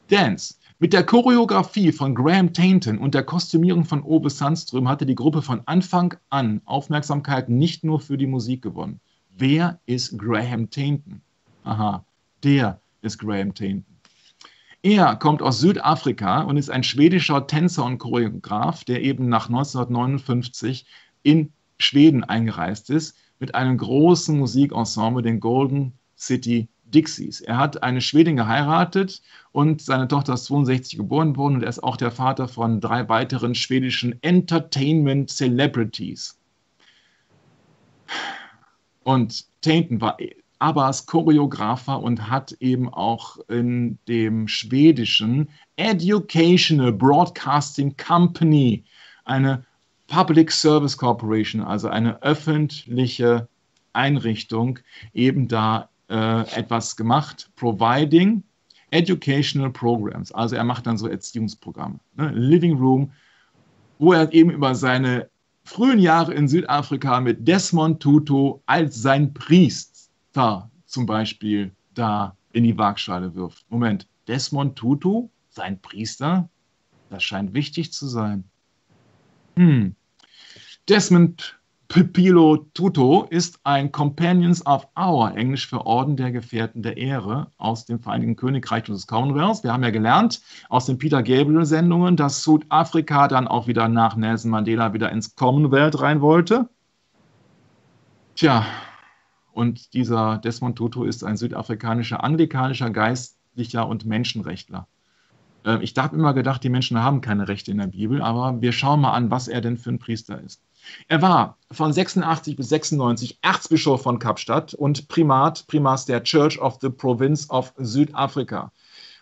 Dance. Mit der Choreografie von Graham Tainton und der Kostümierung von Ove Sandström hatte die Gruppe von Anfang an Aufmerksamkeit nicht nur für die Musik gewonnen. Wer ist Graham Tainton? Aha, der ist Graham Tainton. Er kommt aus Südafrika und ist ein schwedischer Tänzer und Choreograf, der eben nach 1959 in Schweden eingereist ist mit einem großen Musikensemble, den Golden City Dixies. Er hat eine Schwedin geheiratet und seine Tochter ist 62 geboren worden und er ist auch der Vater von drei weiteren schwedischen Entertainment Celebrities. Und Tainton war Abbas Choreografer und hat eben auch in dem schwedischen Educational Broadcasting Company eine Public Service Corporation, also eine öffentliche Einrichtung, eben da äh, etwas gemacht, providing educational programs. Also er macht dann so Erziehungsprogramme. Ne? Living Room, wo er eben über seine frühen Jahre in Südafrika mit Desmond Tutu als sein Priester zum Beispiel da in die Waagschale wirft. Moment, Desmond Tutu, sein Priester? Das scheint wichtig zu sein. Hm. Desmond Pipilo Tuto ist ein Companions of Our, Englisch für Orden der Gefährten der Ehre, aus dem Vereinigten Königreich und des Commonwealth. Wir haben ja gelernt aus den Peter Gabriel-Sendungen, dass Südafrika dann auch wieder nach Nelson Mandela wieder ins Commonwealth rein wollte. Tja, und dieser Desmond Tutu ist ein südafrikanischer anglikanischer Geistlicher und Menschenrechtler. Ähm, ich habe immer gedacht, die Menschen haben keine Rechte in der Bibel, aber wir schauen mal an, was er denn für ein Priester ist. Er war von 86 bis 96 Erzbischof von Kapstadt und Primat, Primas der Church of the Province of Südafrika.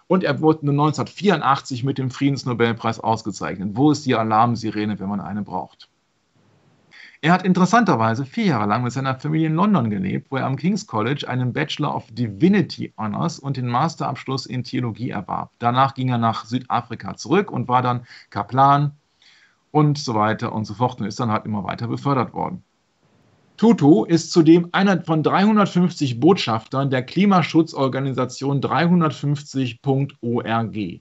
Und er wurde 1984 mit dem Friedensnobelpreis ausgezeichnet. Wo ist die Alarmsirene, wenn man eine braucht? Er hat interessanterweise vier Jahre lang mit seiner Familie in London gelebt, wo er am King's College einen Bachelor of Divinity Honors und den Masterabschluss in Theologie erwarb. Danach ging er nach Südafrika zurück und war dann Kaplan und so weiter und so fort und ist dann halt immer weiter befördert worden. Tutu ist zudem einer von 350 Botschaftern der Klimaschutzorganisation 350.org.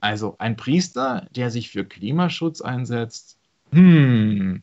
Also ein Priester, der sich für Klimaschutz einsetzt. Hm,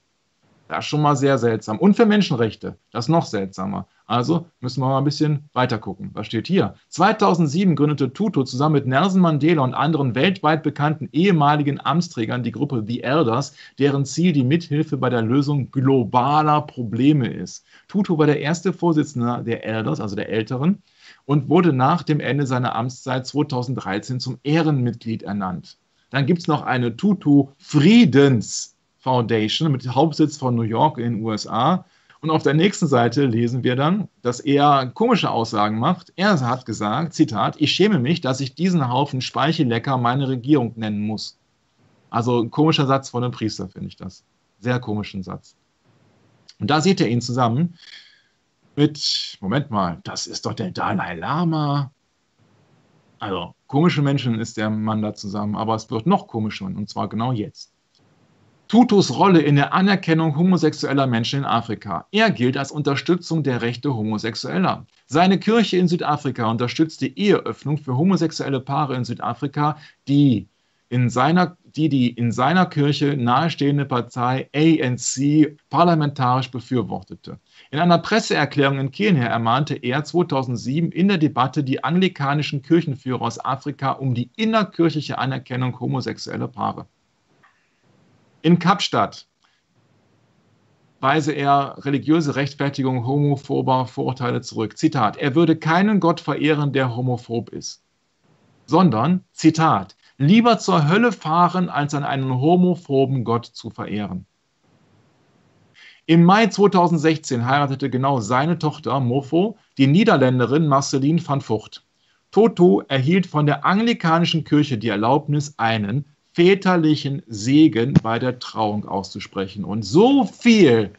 das ist schon mal sehr seltsam. Und für Menschenrechte, das ist noch seltsamer. Also müssen wir mal ein bisschen weiter gucken. Was steht hier? 2007 gründete Tutu zusammen mit Nelson Mandela und anderen weltweit bekannten ehemaligen Amtsträgern die Gruppe The Elders, deren Ziel die Mithilfe bei der Lösung globaler Probleme ist. Tutu war der erste Vorsitzende der Elders, also der Älteren, und wurde nach dem Ende seiner Amtszeit 2013 zum Ehrenmitglied ernannt. Dann gibt es noch eine Tutu Friedens Foundation mit Hauptsitz von New York in den USA. Und auf der nächsten Seite lesen wir dann, dass er komische Aussagen macht. Er hat gesagt, Zitat, ich schäme mich, dass ich diesen Haufen Speichellecker meine Regierung nennen muss. Also ein komischer Satz von einem Priester, finde ich das. Sehr komischen Satz. Und da seht ihr ihn zusammen mit, Moment mal, das ist doch der Dalai Lama. Also, komische Menschen ist der Mann da zusammen, aber es wird noch komischer, und zwar genau jetzt. Tutus Rolle in der Anerkennung homosexueller Menschen in Afrika. Er gilt als Unterstützung der Rechte Homosexueller. Seine Kirche in Südafrika unterstützt die Eheöffnung für homosexuelle Paare in Südafrika, die in seiner, die, die in seiner Kirche nahestehende Partei ANC parlamentarisch befürwortete. In einer Presseerklärung in Kenia ermahnte er 2007 in der Debatte die anglikanischen Kirchenführer aus Afrika um die innerkirchliche Anerkennung homosexueller Paare. In Kapstadt weise er religiöse Rechtfertigung homophober Vorurteile zurück. Zitat, er würde keinen Gott verehren, der homophob ist, sondern, Zitat, lieber zur Hölle fahren, als an einen homophoben Gott zu verehren. Im Mai 2016 heiratete genau seine Tochter Mofo die Niederländerin Marceline van Vught. Toto erhielt von der anglikanischen Kirche die Erlaubnis, einen väterlichen Segen bei der Trauung auszusprechen. Und so viel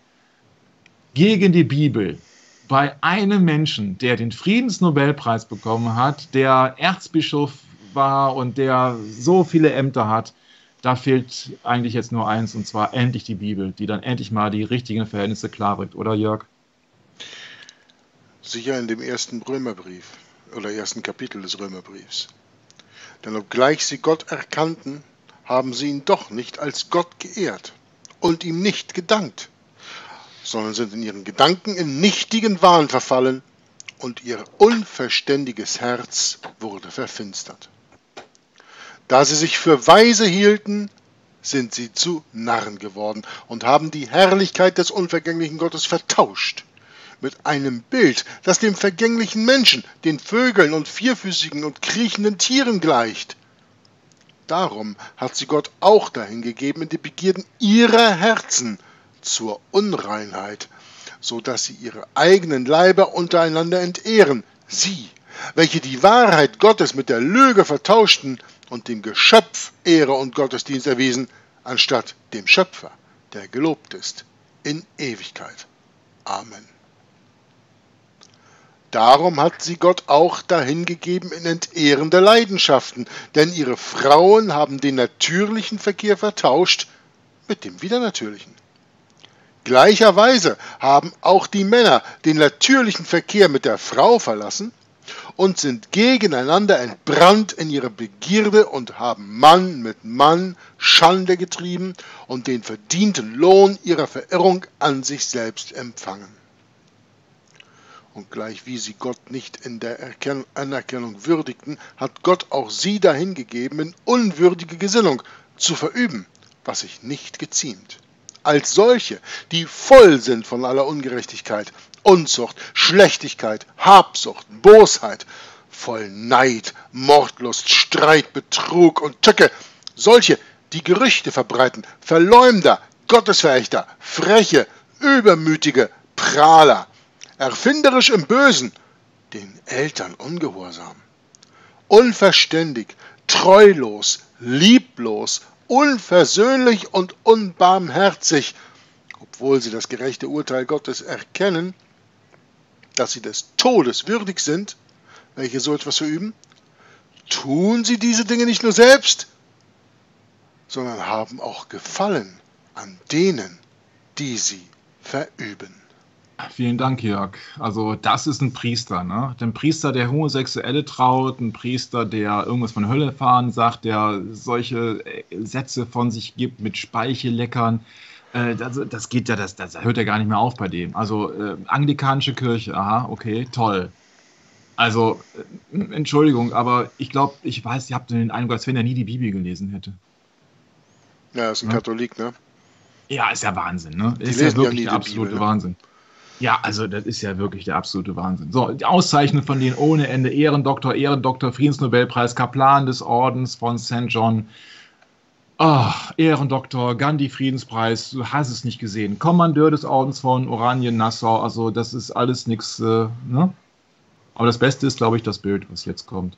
gegen die Bibel bei einem Menschen, der den Friedensnobelpreis bekommen hat, der Erzbischof war und der so viele Ämter hat, da fehlt eigentlich jetzt nur eins, und zwar endlich die Bibel, die dann endlich mal die richtigen Verhältnisse klarrückt, oder Jörg? Sicher in dem ersten Römerbrief oder ersten Kapitel des Römerbriefs. Denn obgleich sie Gott erkannten, haben sie ihn doch nicht als Gott geehrt und ihm nicht gedankt, sondern sind in ihren Gedanken in nichtigen Wahn verfallen und ihr unverständiges Herz wurde verfinstert. Da sie sich für weise hielten, sind sie zu Narren geworden und haben die Herrlichkeit des unvergänglichen Gottes vertauscht mit einem Bild, das dem vergänglichen Menschen, den Vögeln und vierfüßigen und kriechenden Tieren gleicht. Darum hat sie Gott auch dahin gegeben in die Begierden ihrer Herzen zur Unreinheit, so dass sie ihre eigenen Leiber untereinander entehren, sie, welche die Wahrheit Gottes mit der Lüge vertauschten und dem Geschöpf Ehre und Gottesdienst erwiesen, anstatt dem Schöpfer, der gelobt ist, in Ewigkeit. Amen. Darum hat sie Gott auch dahingegeben in entehrende Leidenschaften, denn ihre Frauen haben den natürlichen Verkehr vertauscht mit dem widernatürlichen. Gleicherweise haben auch die Männer den natürlichen Verkehr mit der Frau verlassen und sind gegeneinander entbrannt in ihre Begierde und haben Mann mit Mann Schande getrieben und den verdienten Lohn ihrer Verirrung an sich selbst empfangen und gleich wie sie Gott nicht in der Anerkennung würdigten, hat Gott auch sie dahingegeben, in unwürdige Gesinnung zu verüben, was sich nicht geziemt. Als solche, die voll sind von aller Ungerechtigkeit, Unzucht, Schlechtigkeit, Habsucht, Bosheit, voll Neid, Mordlust, Streit, Betrug und Tücke, solche, die Gerüchte verbreiten, Verleumder, Gottesverächter, freche, übermütige Prahler, erfinderisch im Bösen, den Eltern ungehorsam, unverständig, treulos, lieblos, unversöhnlich und unbarmherzig, obwohl sie das gerechte Urteil Gottes erkennen, dass sie des Todes würdig sind, welche so etwas verüben, tun sie diese Dinge nicht nur selbst, sondern haben auch Gefallen an denen, die sie verüben. Vielen Dank, Jörg. Also das ist ein Priester, ne? Ein Priester, der Homosexuelle traut, ein Priester, der irgendwas von Hölle fahren sagt, der solche äh, Sätze von sich gibt mit Speichelleckern. Äh, das, das, geht ja, das, das hört ja gar nicht mehr auf bei dem. Also äh, anglikanische Kirche, aha, okay, toll. Also, äh, Entschuldigung, aber ich glaube, ich weiß, ihr habt den Eindruck, als wenn er nie die Bibel gelesen hätte. Ja, ist ein ja? Katholik, ne? Ja, ist ja Wahnsinn, ne? Die ist ja wirklich der absolute Bibel, ne? Wahnsinn. Ja, also das ist ja wirklich der absolute Wahnsinn. So, die Auszeichnung von denen ohne Ende. Ehrendoktor, Ehrendoktor, Friedensnobelpreis, Kaplan des Ordens von St. John. Oh, Ehrendoktor, Gandhi-Friedenspreis, du hast es nicht gesehen. Kommandeur des Ordens von Oranien-Nassau, also das ist alles nichts, äh, ne? Aber das Beste ist, glaube ich, das Bild, was jetzt kommt.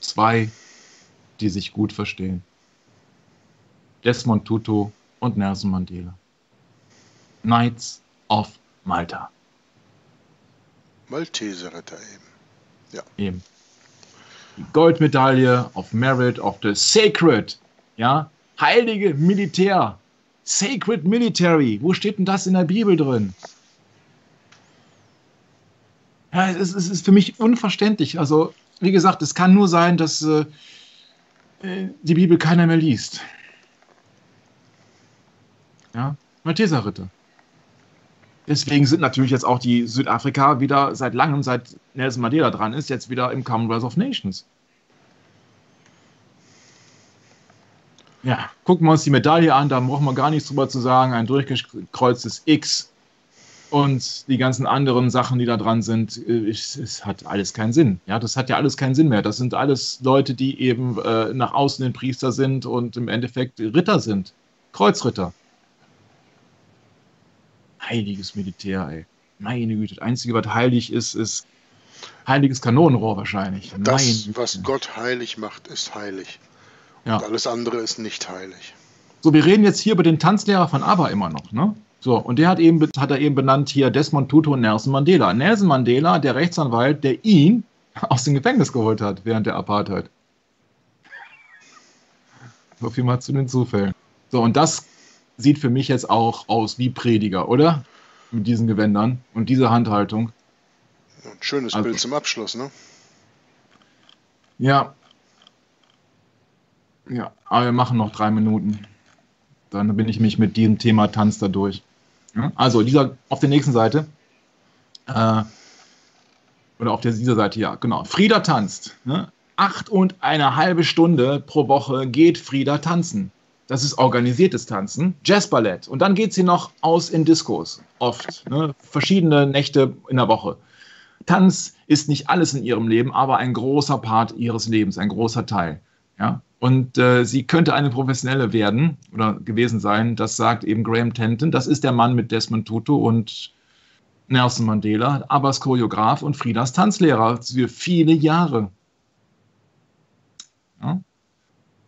Zwei, die sich gut verstehen. Desmond Tutu und Nelson Mandela. Knights of Malta. Malteserritter eben. Ja. Eben. Die Goldmedaille of Merit of the Sacred. Ja. Heilige Militär. Sacred Military. Wo steht denn das in der Bibel drin? Ja, es, es ist für mich unverständlich. Also, wie gesagt, es kann nur sein, dass äh, äh die Bibel keiner mehr liest. Ja, Malteserritter. Deswegen sind natürlich jetzt auch die Südafrika wieder seit langem, seit Nelson Mandela dran ist, jetzt wieder im Commonwealth of Nations. Ja, gucken wir uns die Medaille an, da brauchen wir gar nichts drüber zu sagen. Ein durchgekreuztes X und die ganzen anderen Sachen, die da dran sind, äh, es, hat alles keinen Sinn. Ja, das hat ja alles keinen Sinn mehr. Das sind alles Leute, die eben äh, nach außen den Priester sind und im Endeffekt Ritter sind. Kreuzritter. Heiliges Militär, ey. Meine Güte. Das Einzige, was heilig ist, ist heiliges Kanonenrohr wahrscheinlich. Das, was Gott heilig macht, ist heilig. Ja. Und alles andere ist nicht heilig. So, wir reden jetzt hier über den Tanzlehrer von ABBA immer noch, ne? So, und der hat eben, hat er eben benannt hier Desmond Tutu und Nelson Mandela. Nelson Mandela, der Rechtsanwalt, der ihn aus dem Gefängnis geholt hat während der Apartheid. So viel mal zu den Zufällen. So, und das sieht für mich jetzt auch aus wie Prediger, oder? Mit diesen Gewändern und dieser Handhaltung. Ein schönes also, Bild zum Abschluss, ne? Ja. Ja, aber wir machen noch drei Minuten. Dann bin ich mich mit diesem Thema Tanz da durch. Ja? Also dieser auf der nächsten Seite. Äh, oder auf der, dieser Seite, ja, genau. Frieda tanzt. Ne? Acht und eine halbe Stunde pro Woche geht Frieda tanzen. Das ist organisiertes Tanzen, Jazzballett. Und dann geht sie noch aus in Diskos, oft. Ne? Verschiedene Nächte in der Woche. Tanz ist nicht alles in ihrem Leben, aber ein großer Part ihres Lebens, ein großer Teil. Ja? Und äh, sie könnte eine Professionelle werden oder gewesen sein, das sagt eben Graham Tenton. Das ist der Mann mit Desmond Tutu und Nelson Mandela, Abbas Choreograf und Friedas Tanzlehrer für viele Jahre. Ja?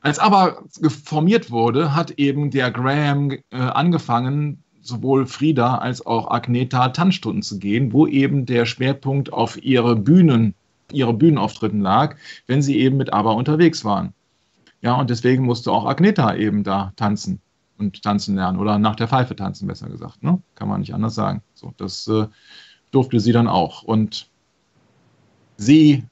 Als aber geformiert wurde, hat eben der Graham äh, angefangen, sowohl Frieda als auch Agneta Tanzstunden zu gehen, wo eben der Schwerpunkt auf ihre Bühnen, ihre Bühnenauftritten lag, wenn sie eben mit ABBA unterwegs waren. Ja, und deswegen musste auch Agneta eben da tanzen und tanzen lernen oder nach der Pfeife tanzen, besser gesagt. Ne? Kann man nicht anders sagen. So, das äh, durfte sie dann auch. Und sie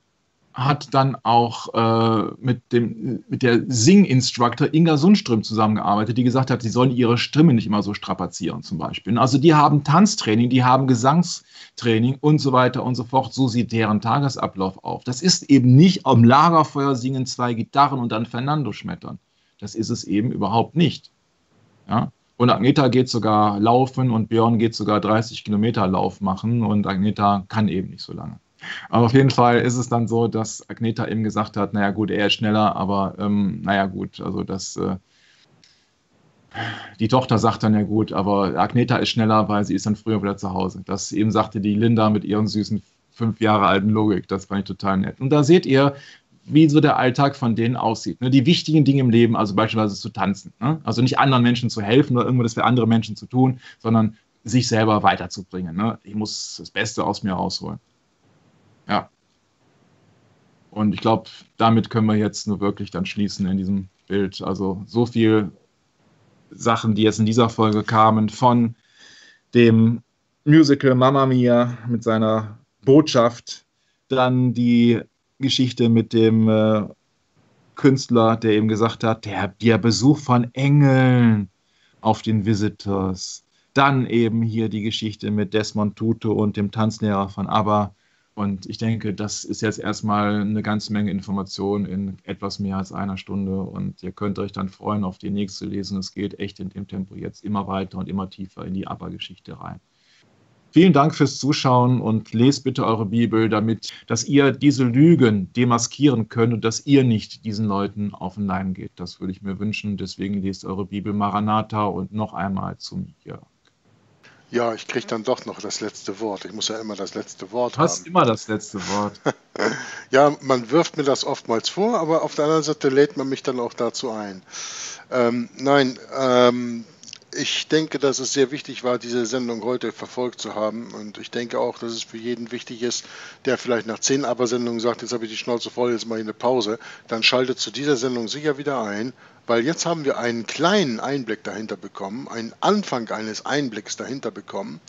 hat dann auch äh, mit, dem, mit der Sing-Instructor Inga Sundström zusammengearbeitet, die gesagt hat, sie sollen ihre Stimme nicht immer so strapazieren zum Beispiel. Also die haben Tanztraining, die haben Gesangstraining und so weiter und so fort. So sieht deren Tagesablauf auf. Das ist eben nicht am Lagerfeuer singen zwei Gitarren und dann Fernando schmettern. Das ist es eben überhaupt nicht. Ja? Und Agneta geht sogar laufen und Björn geht sogar 30 Kilometer Lauf machen und Agneta kann eben nicht so lange. Aber auf jeden Fall ist es dann so, dass Agneta eben gesagt hat, naja gut, er ist schneller, aber ähm, naja gut, also das, äh, die Tochter sagt dann ja gut, aber Agneta ist schneller, weil sie ist dann früher wieder zu Hause. Das eben sagte die Linda mit ihren süßen fünf Jahre alten Logik. Das fand ich total nett. Und da seht ihr, wie so der Alltag von denen aussieht. Ne? Die wichtigen Dinge im Leben, also beispielsweise zu tanzen. Ne? Also nicht anderen Menschen zu helfen oder irgendwas für andere Menschen zu tun, sondern sich selber weiterzubringen. Ne? Ich muss das Beste aus mir rausholen. Ja. Und ich glaube, damit können wir jetzt nur wirklich dann schließen in diesem Bild. Also so viel Sachen, die jetzt in dieser Folge kamen, von dem Musical Mamma Mia mit seiner Botschaft, dann die Geschichte mit dem äh, Künstler, der eben gesagt hat, der, der Besuch von Engeln auf den Visitors. Dann eben hier die Geschichte mit Desmond Tutu und dem Tanzlehrer von ABBA. Und ich denke, das ist jetzt erstmal eine ganze Menge Informationen in etwas mehr als einer Stunde. Und ihr könnt euch dann freuen auf die nächste Lesen. Es geht echt in dem Tempo jetzt immer weiter und immer tiefer in die ABBA-Geschichte rein. Vielen Dank fürs Zuschauen und lest bitte eure Bibel, damit, dass ihr diese Lügen demaskieren könnt und dass ihr nicht diesen Leuten auf den Leim geht. Das würde ich mir wünschen. Deswegen lest eure Bibel Maranatha und noch einmal zum Jörg. Ja, ich kriege dann doch noch das letzte Wort. Ich muss ja immer das letzte Wort du hast haben. immer das letzte Wort. ja, man wirft mir das oftmals vor, aber auf der anderen Seite lädt man mich dann auch dazu ein. Ähm, nein, ähm, ich denke, dass es sehr wichtig war, diese Sendung heute verfolgt zu haben. Und ich denke auch, dass es für jeden wichtig ist, der vielleicht nach zehn Aber-Sendungen sagt, jetzt habe ich die Schnauze voll, jetzt mache ich eine Pause, dann schaltet zu dieser Sendung sicher wieder ein, weil jetzt haben wir einen kleinen Einblick dahinter bekommen, einen Anfang eines Einblicks dahinter bekommen,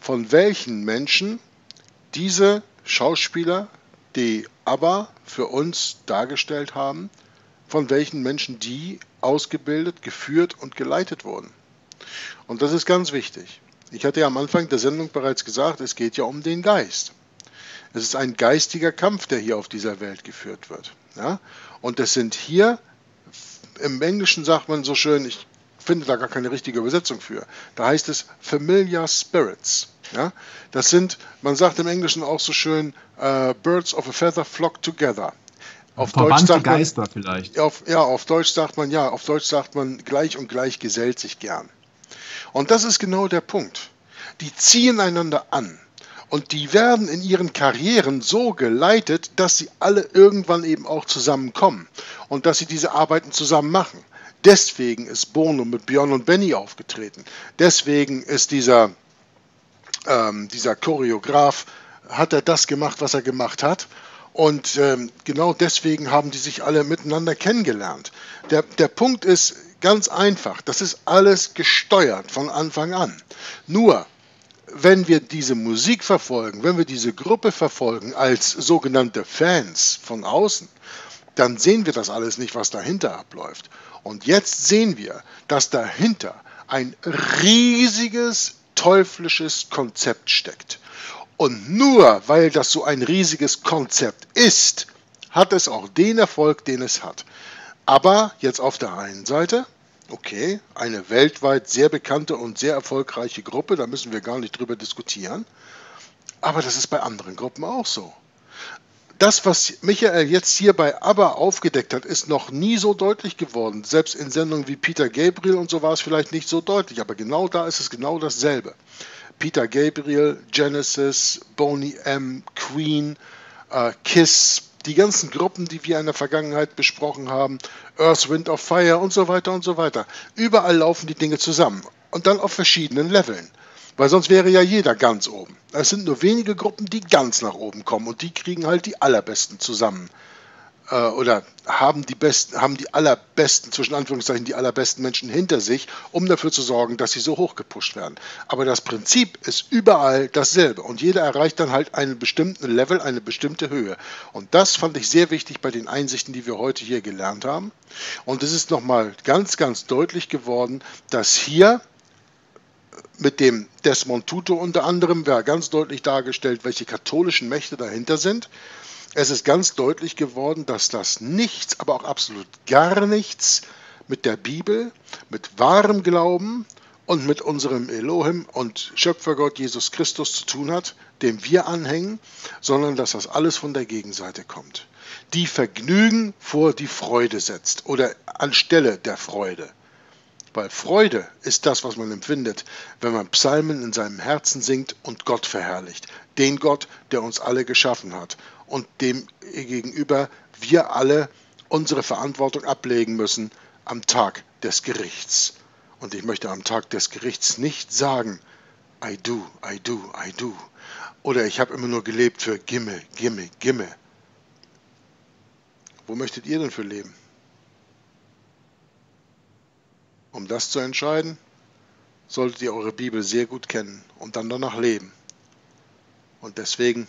von welchen Menschen diese Schauspieler, die aber für uns dargestellt haben, von welchen Menschen die ausgebildet, geführt und geleitet wurden. Und das ist ganz wichtig. Ich hatte ja am Anfang der Sendung bereits gesagt, es geht ja um den Geist. Es ist ein geistiger Kampf, der hier auf dieser Welt geführt wird. Ja? Und es sind hier im Englischen sagt man so schön, ich finde da gar keine richtige Übersetzung für. Da heißt es Familiar Spirits. Ja? Das sind, man sagt im Englischen auch so schön, uh, Birds of a Feather flock together. Auf Deutsch sagt man, Geister vielleicht. Auf, ja, auf Deutsch sagt man, ja, auf Deutsch sagt man, gleich und gleich gesellt sich gern. Und das ist genau der Punkt. Die ziehen einander an. Und die werden in ihren Karrieren so geleitet, dass sie alle irgendwann eben auch zusammenkommen und dass sie diese Arbeiten zusammen machen. Deswegen ist Bono mit Björn und Benny aufgetreten. Deswegen ist dieser, ähm, dieser Choreograf, hat er das gemacht, was er gemacht hat. Und ähm, genau deswegen haben die sich alle miteinander kennengelernt. Der, der Punkt ist ganz einfach, das ist alles gesteuert von Anfang an. Nur, wenn wir diese Musik verfolgen, wenn wir diese Gruppe verfolgen als sogenannte Fans von außen, dann sehen wir das alles nicht, was dahinter abläuft. Und jetzt sehen wir, dass dahinter ein riesiges teuflisches Konzept steckt. Und nur weil das so ein riesiges Konzept ist, hat es auch den Erfolg, den es hat. Aber jetzt auf der einen Seite Okay, eine weltweit sehr bekannte und sehr erfolgreiche Gruppe, da müssen wir gar nicht drüber diskutieren. Aber das ist bei anderen Gruppen auch so. Das, was Michael jetzt hier bei ABBA aufgedeckt hat, ist noch nie so deutlich geworden. Selbst in Sendungen wie Peter Gabriel und so war es vielleicht nicht so deutlich, aber genau da ist es genau dasselbe. Peter Gabriel, Genesis, Boney M., Queen, äh, Kiss, die ganzen Gruppen, die wir in der Vergangenheit besprochen haben, Earth, Wind of Fire und so weiter und so weiter. Überall laufen die Dinge zusammen und dann auf verschiedenen Leveln. Weil sonst wäre ja jeder ganz oben. Es sind nur wenige Gruppen, die ganz nach oben kommen und die kriegen halt die allerbesten zusammen äh, oder haben die besten, haben die allerbesten, zwischen Anführungszeichen, die allerbesten Menschen hinter sich, um dafür zu sorgen, dass sie so hoch gepusht werden. Aber das Prinzip ist überall dasselbe und jeder erreicht dann halt einen bestimmten Level, eine bestimmte Höhe. Und das fand ich sehr wichtig bei den Einsichten, die wir heute hier gelernt haben. Und es ist nochmal ganz, ganz deutlich geworden, dass hier mit dem Desmond Tutu unter anderem wäre ganz deutlich dargestellt, welche katholischen Mächte dahinter sind. Es ist ganz deutlich geworden, dass das nichts, aber auch absolut gar nichts mit der Bibel, mit wahrem Glauben und mit unserem Elohim und Schöpfergott Jesus Christus zu tun hat, dem wir anhängen, sondern dass das alles von der Gegenseite kommt. Die Vergnügen vor die Freude setzt oder anstelle der Freude. Weil Freude ist das, was man empfindet, wenn man Psalmen in seinem Herzen singt und Gott verherrlicht. Den Gott, der uns alle geschaffen hat und dem gegenüber wir alle unsere Verantwortung ablegen müssen am Tag des Gerichts. Und ich möchte am Tag des Gerichts nicht sagen, I do, I do, I do. Oder ich habe immer nur gelebt für Gimme, Gimme, Gimme. Wo möchtet ihr denn für leben? Um das zu entscheiden, solltet ihr eure Bibel sehr gut kennen und dann danach leben. Und deswegen